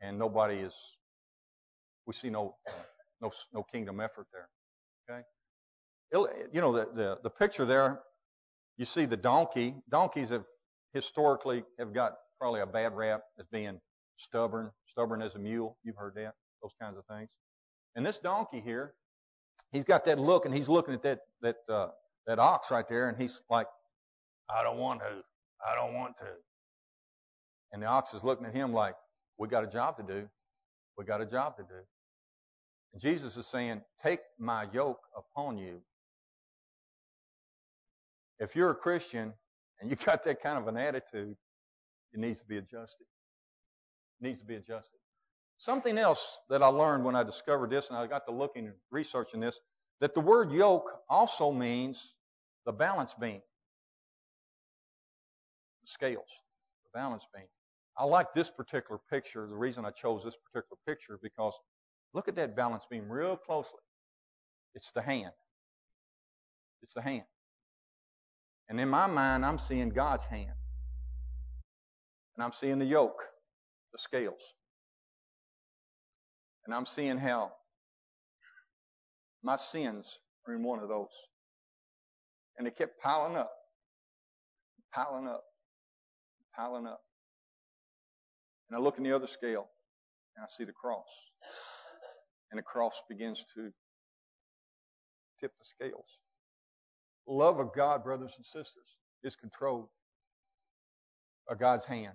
and nobody is we see no no no kingdom effort there okay? You know the the, the picture there you see the donkey. Donkeys have historically have got probably a bad rap as being stubborn. Stubborn as a mule. You've heard that those kinds of things and this donkey here he's got that look and he's looking at that that uh, that ox right there and he's like I don't want to. I don't want to. And the ox is looking at him like, we got a job to do. We got a job to do. And Jesus is saying, take my yoke upon you. If you're a Christian and you got that kind of an attitude, it needs to be adjusted. It needs to be adjusted. Something else that I learned when I discovered this, and I got to looking and researching this, that the word yoke also means the balance beam the scales, the balance beam. I like this particular picture. The reason I chose this particular picture because look at that balance beam real closely. It's the hand. It's the hand. And in my mind, I'm seeing God's hand. And I'm seeing the yoke, the scales. And I'm seeing how my sins are in one of those. And they kept piling up, piling up piling up. And I look in the other scale and I see the cross. And the cross begins to tip the scales. Love of God, brothers and sisters, is controlled by God's hand.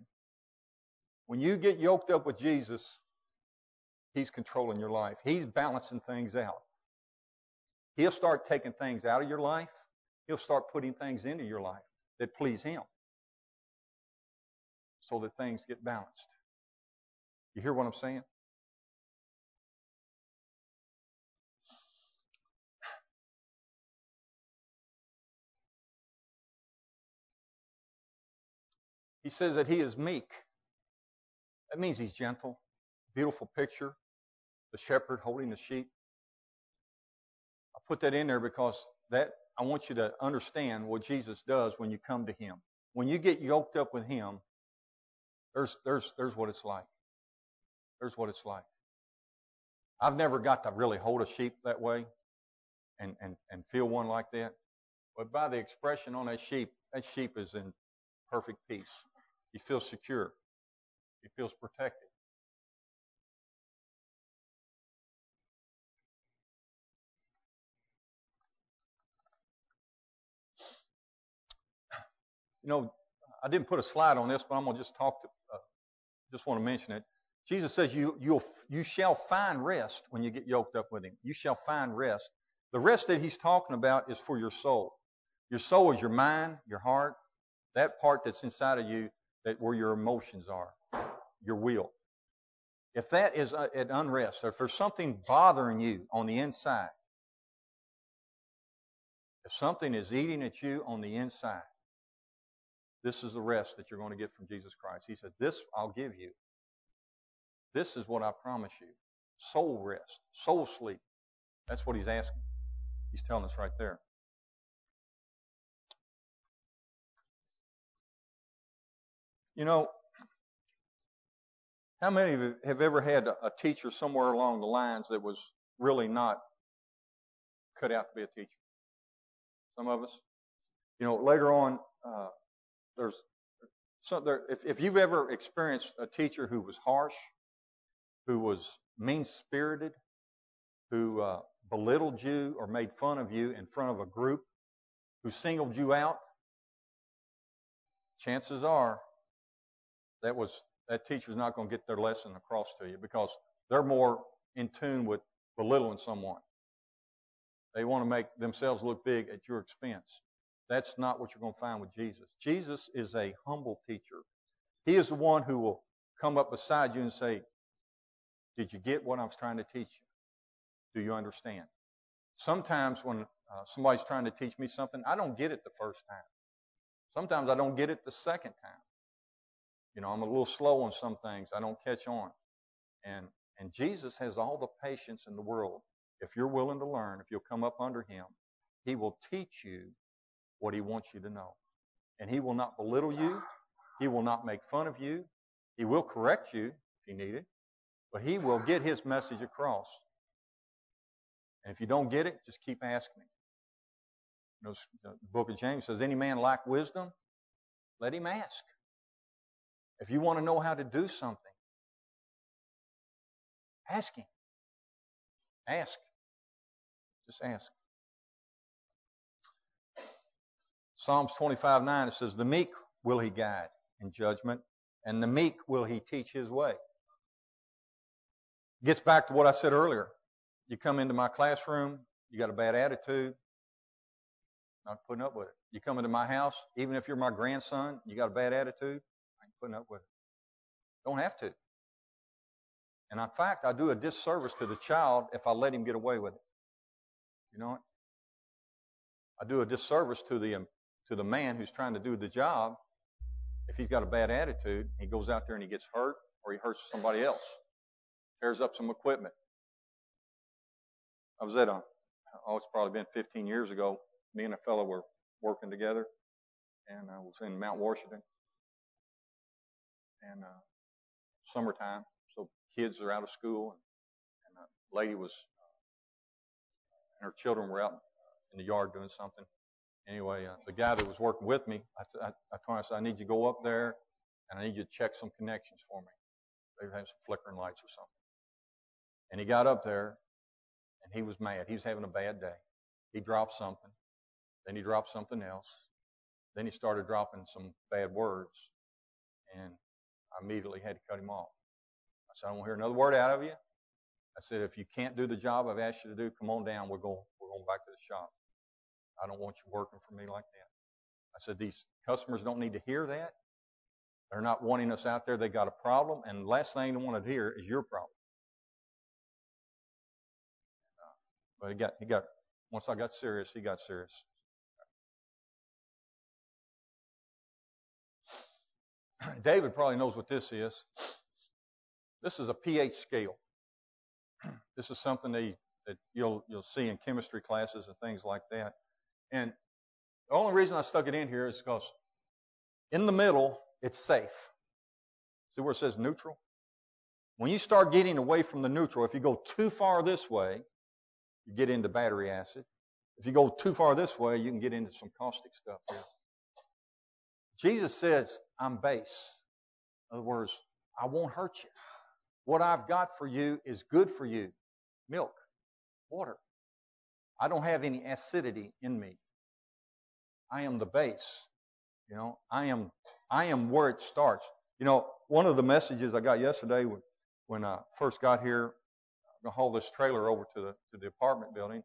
When you get yoked up with Jesus, He's controlling your life. He's balancing things out. He'll start taking things out of your life. He'll start putting things into your life that please Him so that things get balanced. You hear what I'm saying? He says that he is meek. That means he's gentle. Beautiful picture. The shepherd holding the sheep. I put that in there because that I want you to understand what Jesus does when you come to Him. When you get yoked up with Him, there's there's there's what it's like. There's what it's like. I've never got to really hold a sheep that way and, and, and feel one like that. But by the expression on that sheep, that sheep is in perfect peace. He feels secure. He feels protected. You know, I didn't put a slide on this, but I'm going to just talk to, uh, just want to mention it. Jesus says you, you'll, you shall find rest when you get yoked up with Him. You shall find rest. The rest that He's talking about is for your soul. Your soul is your mind, your heart, that part that's inside of you that where your emotions are, your will. If that is uh, at unrest, or if there's something bothering you on the inside, if something is eating at you on the inside, this is the rest that you're going to get from Jesus Christ. He said, This I'll give you. This is what I promise you. Soul rest, soul sleep. That's what he's asking. He's telling us right there. You know, how many of you have ever had a teacher somewhere along the lines that was really not cut out to be a teacher? Some of us. You know, later on, uh, there's so there, if, if you've ever experienced a teacher who was harsh, who was mean spirited, who uh, belittled you or made fun of you in front of a group, who singled you out, chances are that was that teacher's not going to get their lesson across to you because they're more in tune with belittling someone. They want to make themselves look big at your expense. That's not what you're going to find with Jesus. Jesus is a humble teacher. He is the one who will come up beside you and say, Did you get what I was trying to teach you? Do you understand? Sometimes when uh, somebody's trying to teach me something, I don't get it the first time. Sometimes I don't get it the second time. You know, I'm a little slow on some things. I don't catch on. And and Jesus has all the patience in the world. If you're willing to learn, if you'll come up under him, he will teach you what he wants you to know. And he will not belittle you. He will not make fun of you. He will correct you if you need it. But he will get his message across. And if you don't get it, just keep asking him. The book of James says, Any man lack wisdom? Let him ask. If you want to know how to do something, ask him. Ask. Just ask. Psalms 25 9, it says, The meek will he guide in judgment, and the meek will he teach his way. Gets back to what I said earlier. You come into my classroom, you got a bad attitude, not putting up with it. You come into my house, even if you're my grandson, you got a bad attitude, I ain't putting up with it. Don't have to. And in fact, I do a disservice to the child if I let him get away with it. You know what? I do a disservice to the to the man who's trying to do the job if he's got a bad attitude. He goes out there and he gets hurt or he hurts somebody else, tears up some equipment. I was at a oh, it's probably been 15 years ago. Me and a fellow were working together, and I was in Mount Washington, and uh, summertime, so kids are out of school, and, and a lady was, uh, and her children were out in the yard doing something. Anyway, uh, the guy that was working with me, I, I, I told him, I said, I need you to go up there, and I need you to check some connections for me. They have some flickering lights or something. And he got up there, and he was mad. He was having a bad day. He dropped something. Then he dropped something else. Then he started dropping some bad words. And I immediately had to cut him off. I said, I don't hear another word out of you. I said, if you can't do the job I've asked you to do, come on down. We're going, we're going back to the shop. I don't want you working for me like that. I said, these customers don't need to hear that. They're not wanting us out there. They got a problem. And the last thing they want to hear is your problem. Uh, but he got, he got, once I got serious, he got serious. *clears throat* David probably knows what this is. This is a pH scale. *clears throat* This is something they that you'll you'll see in chemistry classes and things like that. And the only reason I stuck it in here is because in the middle it's safe. See where it says neutral? When you start getting away from the neutral, if you go too far this way, you get into battery acid. If you go too far this way, you can get into some caustic stuff. Jesus says, I'm base. In other words, I won't hurt you. What I've got for you is good for you. Milk, water. I don't have any acidity in me. I am the base. You know, I am, I am where it starts. You know, one of the messages I got yesterday when, when I first got here, I'm gonna haul this trailer over to the, to the apartment building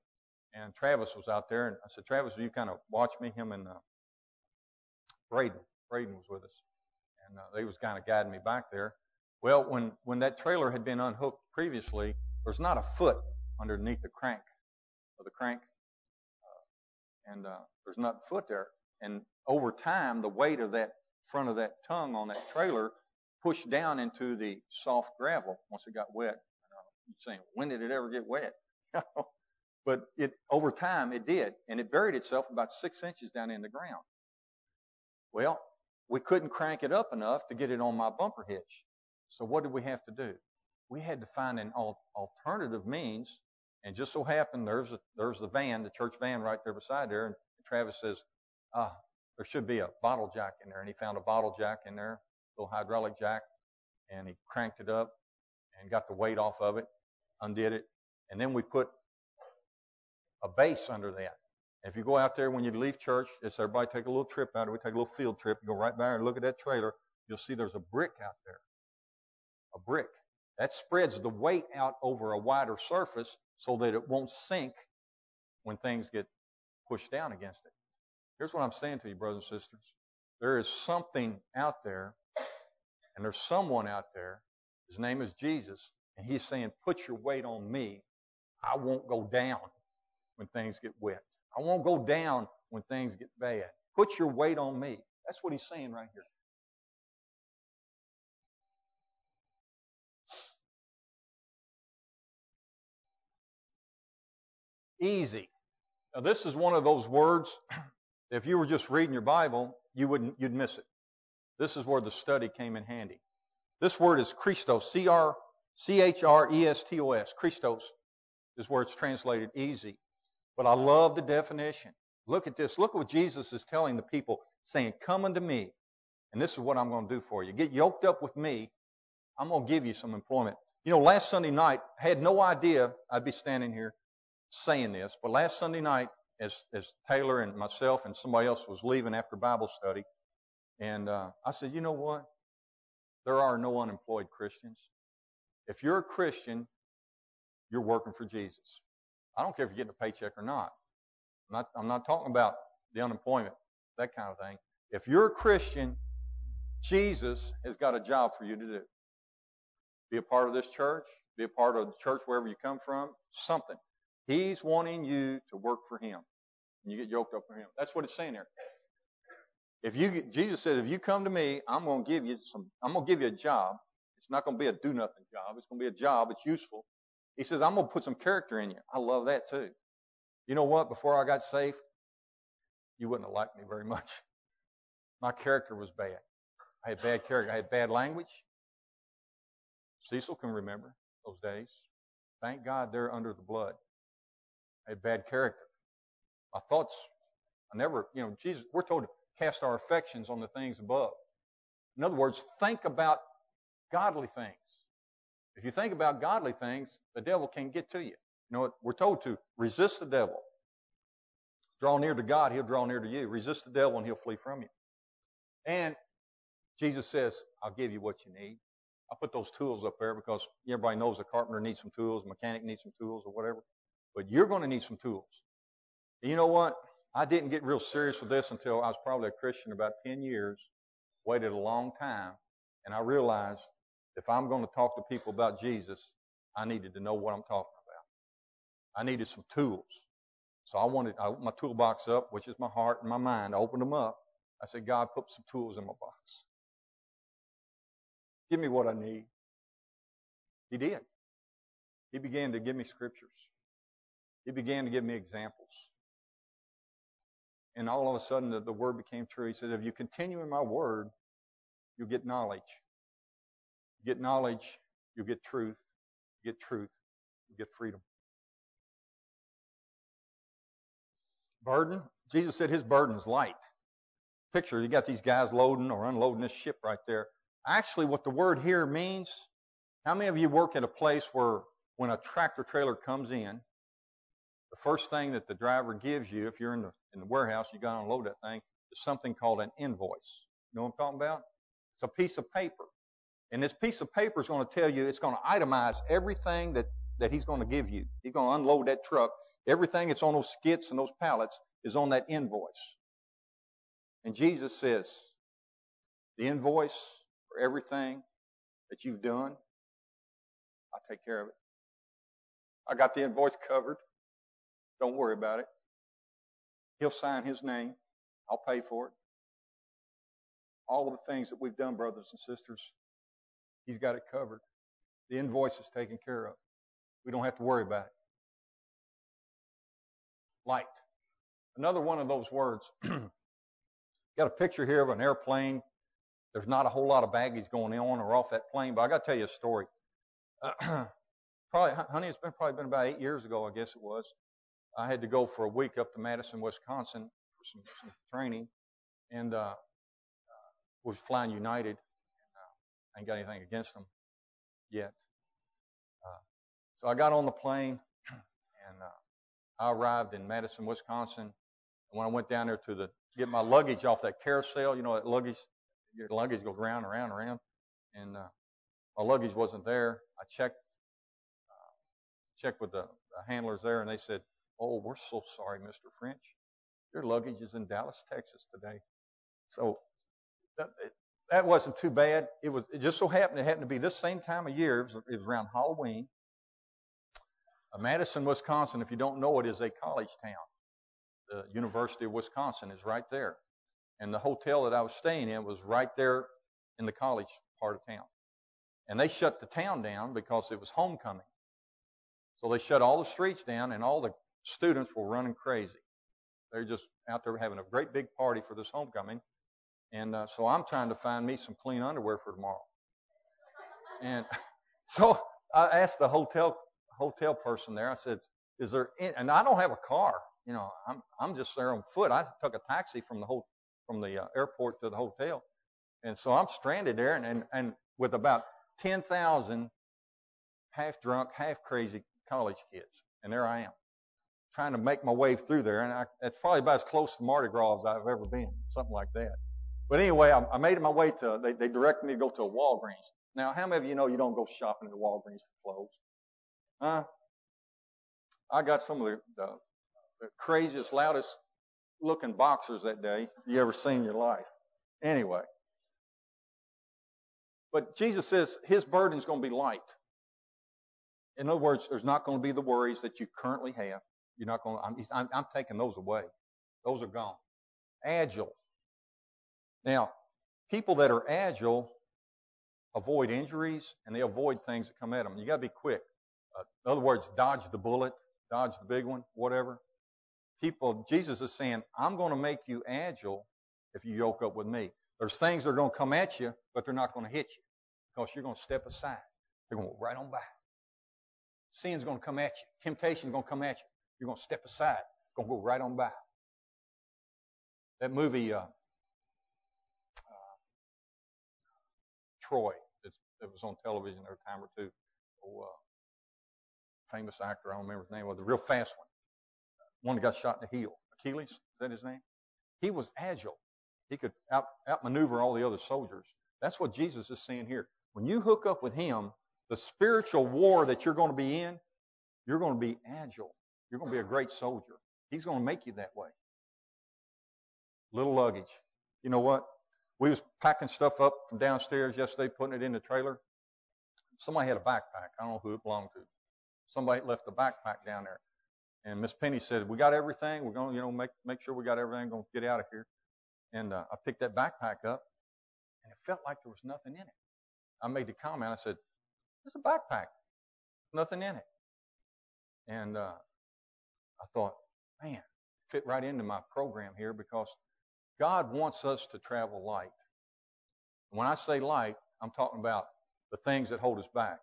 and Travis was out there and I said, Travis, will you kind of watch me? Him and, uh, Braden. Braden was with us and uh, they was kind of guiding me back there. Well, when, when that trailer had been unhooked previously, there's not a foot underneath the crank of the crank. Uh, and uh, there's not foot there. And over time, the weight of that front of that tongue on that trailer pushed down into the soft gravel once it got wet. You're saying, when did it ever get wet? *laughs* but it over time it did, and it buried itself about six inches down in the ground. Well, we couldn't crank it up enough to get it on my bumper hitch. So what did we have to do? We had to find an alternative means. And just so happened there's a, there's the van, the church van right there beside there. And Travis says, ah, there should be a bottle jack in there. And he found a bottle jack in there, little hydraulic jack. And he cranked it up and got the weight off of it, undid it. And then we put a base under that. If you go out there when you leave church, it's everybody take a little trip out. We take a little field trip. You go right by and look at that trailer. You'll see there's a brick out there. A brick. That spreads the weight out over a wider surface so that it won't sink when things get pushed down against it. Here's what I'm saying to you, brothers and sisters. There is something out there, and there's someone out there. His name is Jesus, and he's saying, Put your weight on me. I won't go down when things get wet. I won't go down when things get bad. Put your weight on me. That's what he's saying right here. Easy. Now this is one of those words, *clears throat* if you were just reading your Bible, you wouldn't, you'd miss it. This is where the study came in handy. This word is Christos, C-R, C-H-R-E-S-T-O-S. Christos is where it's translated easy. But I love the definition. Look at this. Look at what Jesus is telling the people, saying, Come unto me, and this is what I'm going to do for you. Get yoked up with me. I'm going to give you some employment. You know, last Sunday night, I had no idea I'd be standing here saying this, but last Sunday night, as, as Taylor and myself and somebody else was leaving after Bible study, and uh, I said, you know what? There are no unemployed Christians. If you're a Christian, you're working for Jesus. I don't care if you're getting a paycheck or not. I'm not, I'm not talking about the unemployment, that kind of thing. If you're a Christian, Jesus has got a job for you to do. Be a part of this church, be a part of the church wherever you come from, something. He's wanting you to work for Him. And you get yoked up for Him. That's what it's saying there. If you, Jesus said, if you come to me, I'm going to give you some, I'm going to give you a job. It's not going to be a do nothing job. It's going to be a job. It's useful. He says, I'm going to put some character in you. I love that too. You know what? Before I got saved, you wouldn't have liked me very much. My character was bad. I had bad character. I had bad language. Cecil can remember those days. Thank God they're under the blood. I had bad character. My thoughts, I never, you know, Jesus, we're told to cast our affections on the things above. In other words, think about godly things. If you think about godly things, the devil can't get to you. You know, we're told to resist the devil. Draw near to God, he'll draw near to you. Resist the devil and he'll flee from you. And Jesus says, I'll give you what you need. I put those tools up there because everybody knows a carpenter needs some tools, a mechanic needs some tools or whatever. But you're going to need some tools. And you know what? I didn't get real serious with this until I was probably a Christian about 10 years, waited a long time, and I realized if I'm going to talk to people about Jesus, I needed to know what I'm talking about. I needed some tools. So I wanted, I my toolbox up, which is my heart and my mind. I opened them up. I said, God, put some tools in my box. Give me what I need. He did. He began to give me scriptures. He began to give me examples. And all of a sudden, the, the word became true. He said, If you continue in my word, you'll get knowledge. You get knowledge, you'll get truth. You get truth, you get freedom. Burden, Jesus said his burden is light. Picture, you got these guys loading or unloading this ship right there. Actually, what the word here means, how many of you work at a place where when a tractor trailer comes in, the first thing that the driver gives you, if you're in the, in the warehouse, you got to unload that thing, is something called an invoice. You know what I'm talking about? It's a piece of paper. And this piece of paper is going to tell you, it's going to itemize everything that, that he's going to give you. He's going to unload that truck. Everything that's on those skids and those pallets is on that invoice. And Jesus says, the invoice for everything that you've done, I'll take care of it. I got the invoice covered. Don't worry about it. He'll sign his name. I'll pay for it. All of the things that we've done, brothers and sisters, he's got it covered. The invoice is taken care of. We don't have to worry about it. Light. Another one of those words. *clears throat* got a picture here of an airplane. There's not a whole lot of baggage going on or off that plane, but I got to tell you a story. *clears throat* probably, honey, it's been probably been about eight years ago, I guess it was. I had to go for a week up to Madison, Wisconsin for some, some training, and uh, was flying United. And, uh, I ain't got anything against them yet. Uh, so I got on the plane, and uh, I arrived in Madison, Wisconsin. And when I went down there to the get my luggage off that carousel, you know that luggage, your luggage goes round and round and around, and uh, my luggage wasn't there. I checked uh, checked with the, the handlers there, and they said, Oh, we're so sorry, Mr. French. Your luggage is in Dallas, Texas today. So that, that wasn't too bad. It was it just so happened it happened to be this same time of year. It was, it was around Halloween. Uh, Madison, Wisconsin, if you don't know it, is a college town. The University of Wisconsin is right there. And the hotel that I was staying in was right there in the college part of town. And they shut the town down because it was homecoming. So they shut all the streets down and all the students were running crazy. They're just out there having a great big party for this homecoming. And uh, so I'm trying to find me some clean underwear for tomorrow. And *laughs* so I asked the hotel hotel person there. I said, "Is there?" Any, and I don't have a car. You know, I'm I'm just there on foot. I took a taxi from the whole from the uh, airport to the hotel, and so I'm stranded there, and and, and with about ten thousand half drunk, half crazy college kids, and there I am trying to make my way through there, and I, it's probably about as close to Mardi Gras as I've ever been, something like that. But anyway, I, I made my way to. They, they directed me to go to a Walgreens. Now, how many of you know you don't go shopping at Walgreens for clothes? Huh? I got some of the, the, the craziest, loudest looking boxers that day you ever seen in your life. Anyway. But Jesus says his burden's going to be light. In other words, there's not going to be the worries that you currently have. You're not going. I'm, I'm, I'm taking those away. Those are gone. Agile. Now, people that are agile avoid injuries and they avoid things that come at them. You got to be quick. Uh, in other words, dodge the bullet, dodge the big one, whatever. People, Jesus is saying, I'm going to make you agile if you yoke up with me. There's things that are going to come at you, but they're not going to hit you because you're going to step aside. They're going to right on by. Sin's going to come at you. Temptation's going to come at you. You're going to step aside. Going to go right on by. That movie, uh, uh, Troy, that was on television every time or two. Oh, uh, famous actor, I don't remember his name, was the real fast one. One that got shot in the heel. Achilles, is that his name? He was agile. He could out, outmaneuver all the other soldiers. That's what Jesus is saying here. When you hook up with Him, the spiritual war that you're going to be in, you're going to be agile. You're going to be a great soldier. He's going to make you that way. Little luggage. You know what? We was packing stuff up from downstairs yesterday, putting it in the trailer. Somebody had a backpack. I don't know who it belonged to. Somebody left a backpack down there. And Miss Penny said, "We got everything. We're going to, you know, make make sure we got everything. Going to get out of here." And uh, I picked that backpack up, and it felt like there was nothing in it. I made the comment. I said, "It's a backpack. Nothing in it." And uh, I thought, man, fit right into my program here because God wants us to travel light. When I say light, I'm talking about the things that hold us back.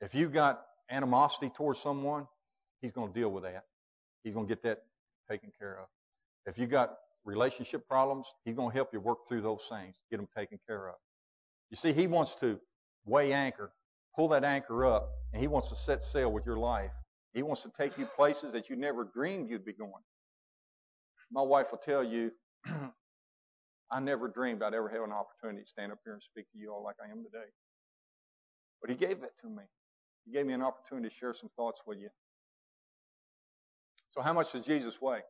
If you've got animosity towards someone, He's going to deal with that. He's going to get that taken care of. If you've got relationship problems, He's going to help you work through those things, get them taken care of. You see, He wants to weigh anchor, pull that anchor up, and He wants to set sail with your life. He wants to take you places that you never dreamed you'd be going. My wife will tell you, *clears throat* I never dreamed I'd ever have an opportunity to stand up here and speak to you all like I am today. But He gave that to me. He gave me an opportunity to share some thoughts with you. So, how much does Jesus weigh?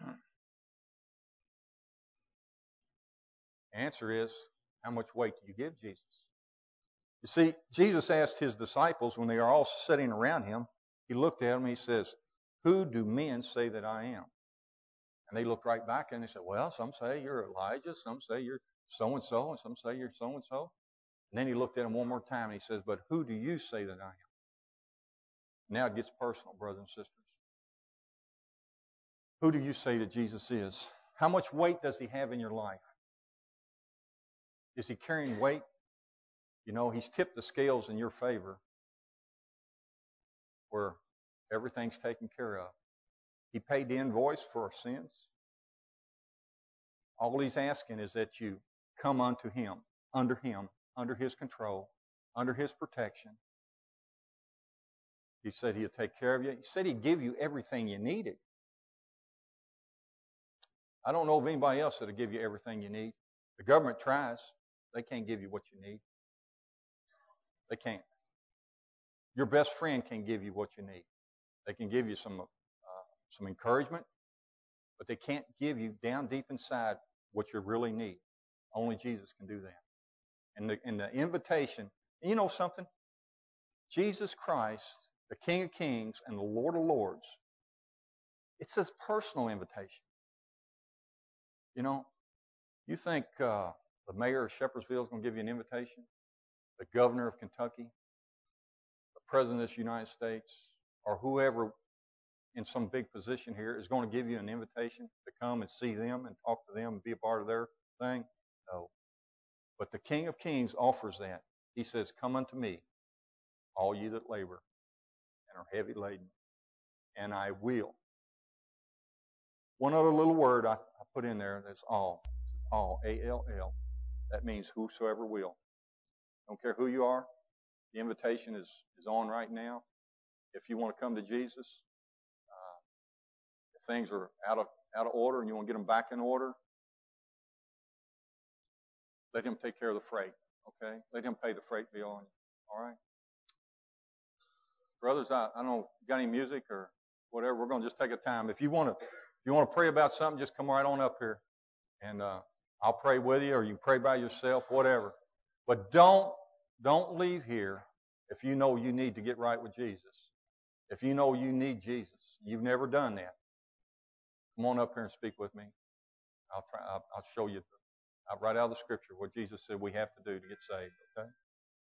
*clears throat* Answer is, how much weight do you give Jesus? You see, Jesus asked his disciples when they are all sitting around him, he looked at them and he says, Who do men say that I am? And they looked right back and they said, Well, some say you're Elijah, some say you're so and so, and some say you're so and so. And then he looked at them one more time and he says, But who do you say that I am? Now it gets personal, brothers and sisters. Who do you say that Jesus is? How much weight does he have in your life? Is he carrying weight? You know, he's tipped the scales in your favor where everything's taken care of. He paid the invoice for our sins. All he's asking is that you come unto him, under him, under his control, under his protection. He said he'd take care of you. He said he'd give you everything you needed. I don't know of anybody else that'll give you everything you need. The government tries. They can't give you what you need. They can't. Your best friend can give you what you need. They can give you some uh, some encouragement, but they can't give you down deep inside what you really need. Only Jesus can do that. And the, and the invitation, you know something? Jesus Christ, the King of Kings and the Lord of Lords, it's his personal invitation. You know, you think uh, the mayor of Shepherdsville is going to give you an invitation? The governor of Kentucky? The president of the United States? Or whoever in some big position here is going to give you an invitation to come and see them and talk to them and be a part of their thing? No. But the King of Kings offers that. He says, Come unto me, all you that labor and are heavy laden, and I will. One other little word I, I put in there that's all. It's all, A L L. That means whosoever will. Don't care who you are. The invitation is, is on right now. If you want to come to Jesus, uh, if things are out of out of order and you want to get them back in order, let him take care of the freight. Okay? Let him pay the freight bill on you. All right? Brothers, I, I don't got any music or whatever. We're going to just take a time. If you want to, if you want to pray about something, just come right on up here, and uh, I'll pray with you, or you pray by yourself, whatever. But don't don't leave here if you know you need to get right with Jesus. If you know you need Jesus, you've never done that. Come on up here and speak with me. I'll try. I'll, I'll show you right out of the Scripture what Jesus said we have to do to get saved. Okay.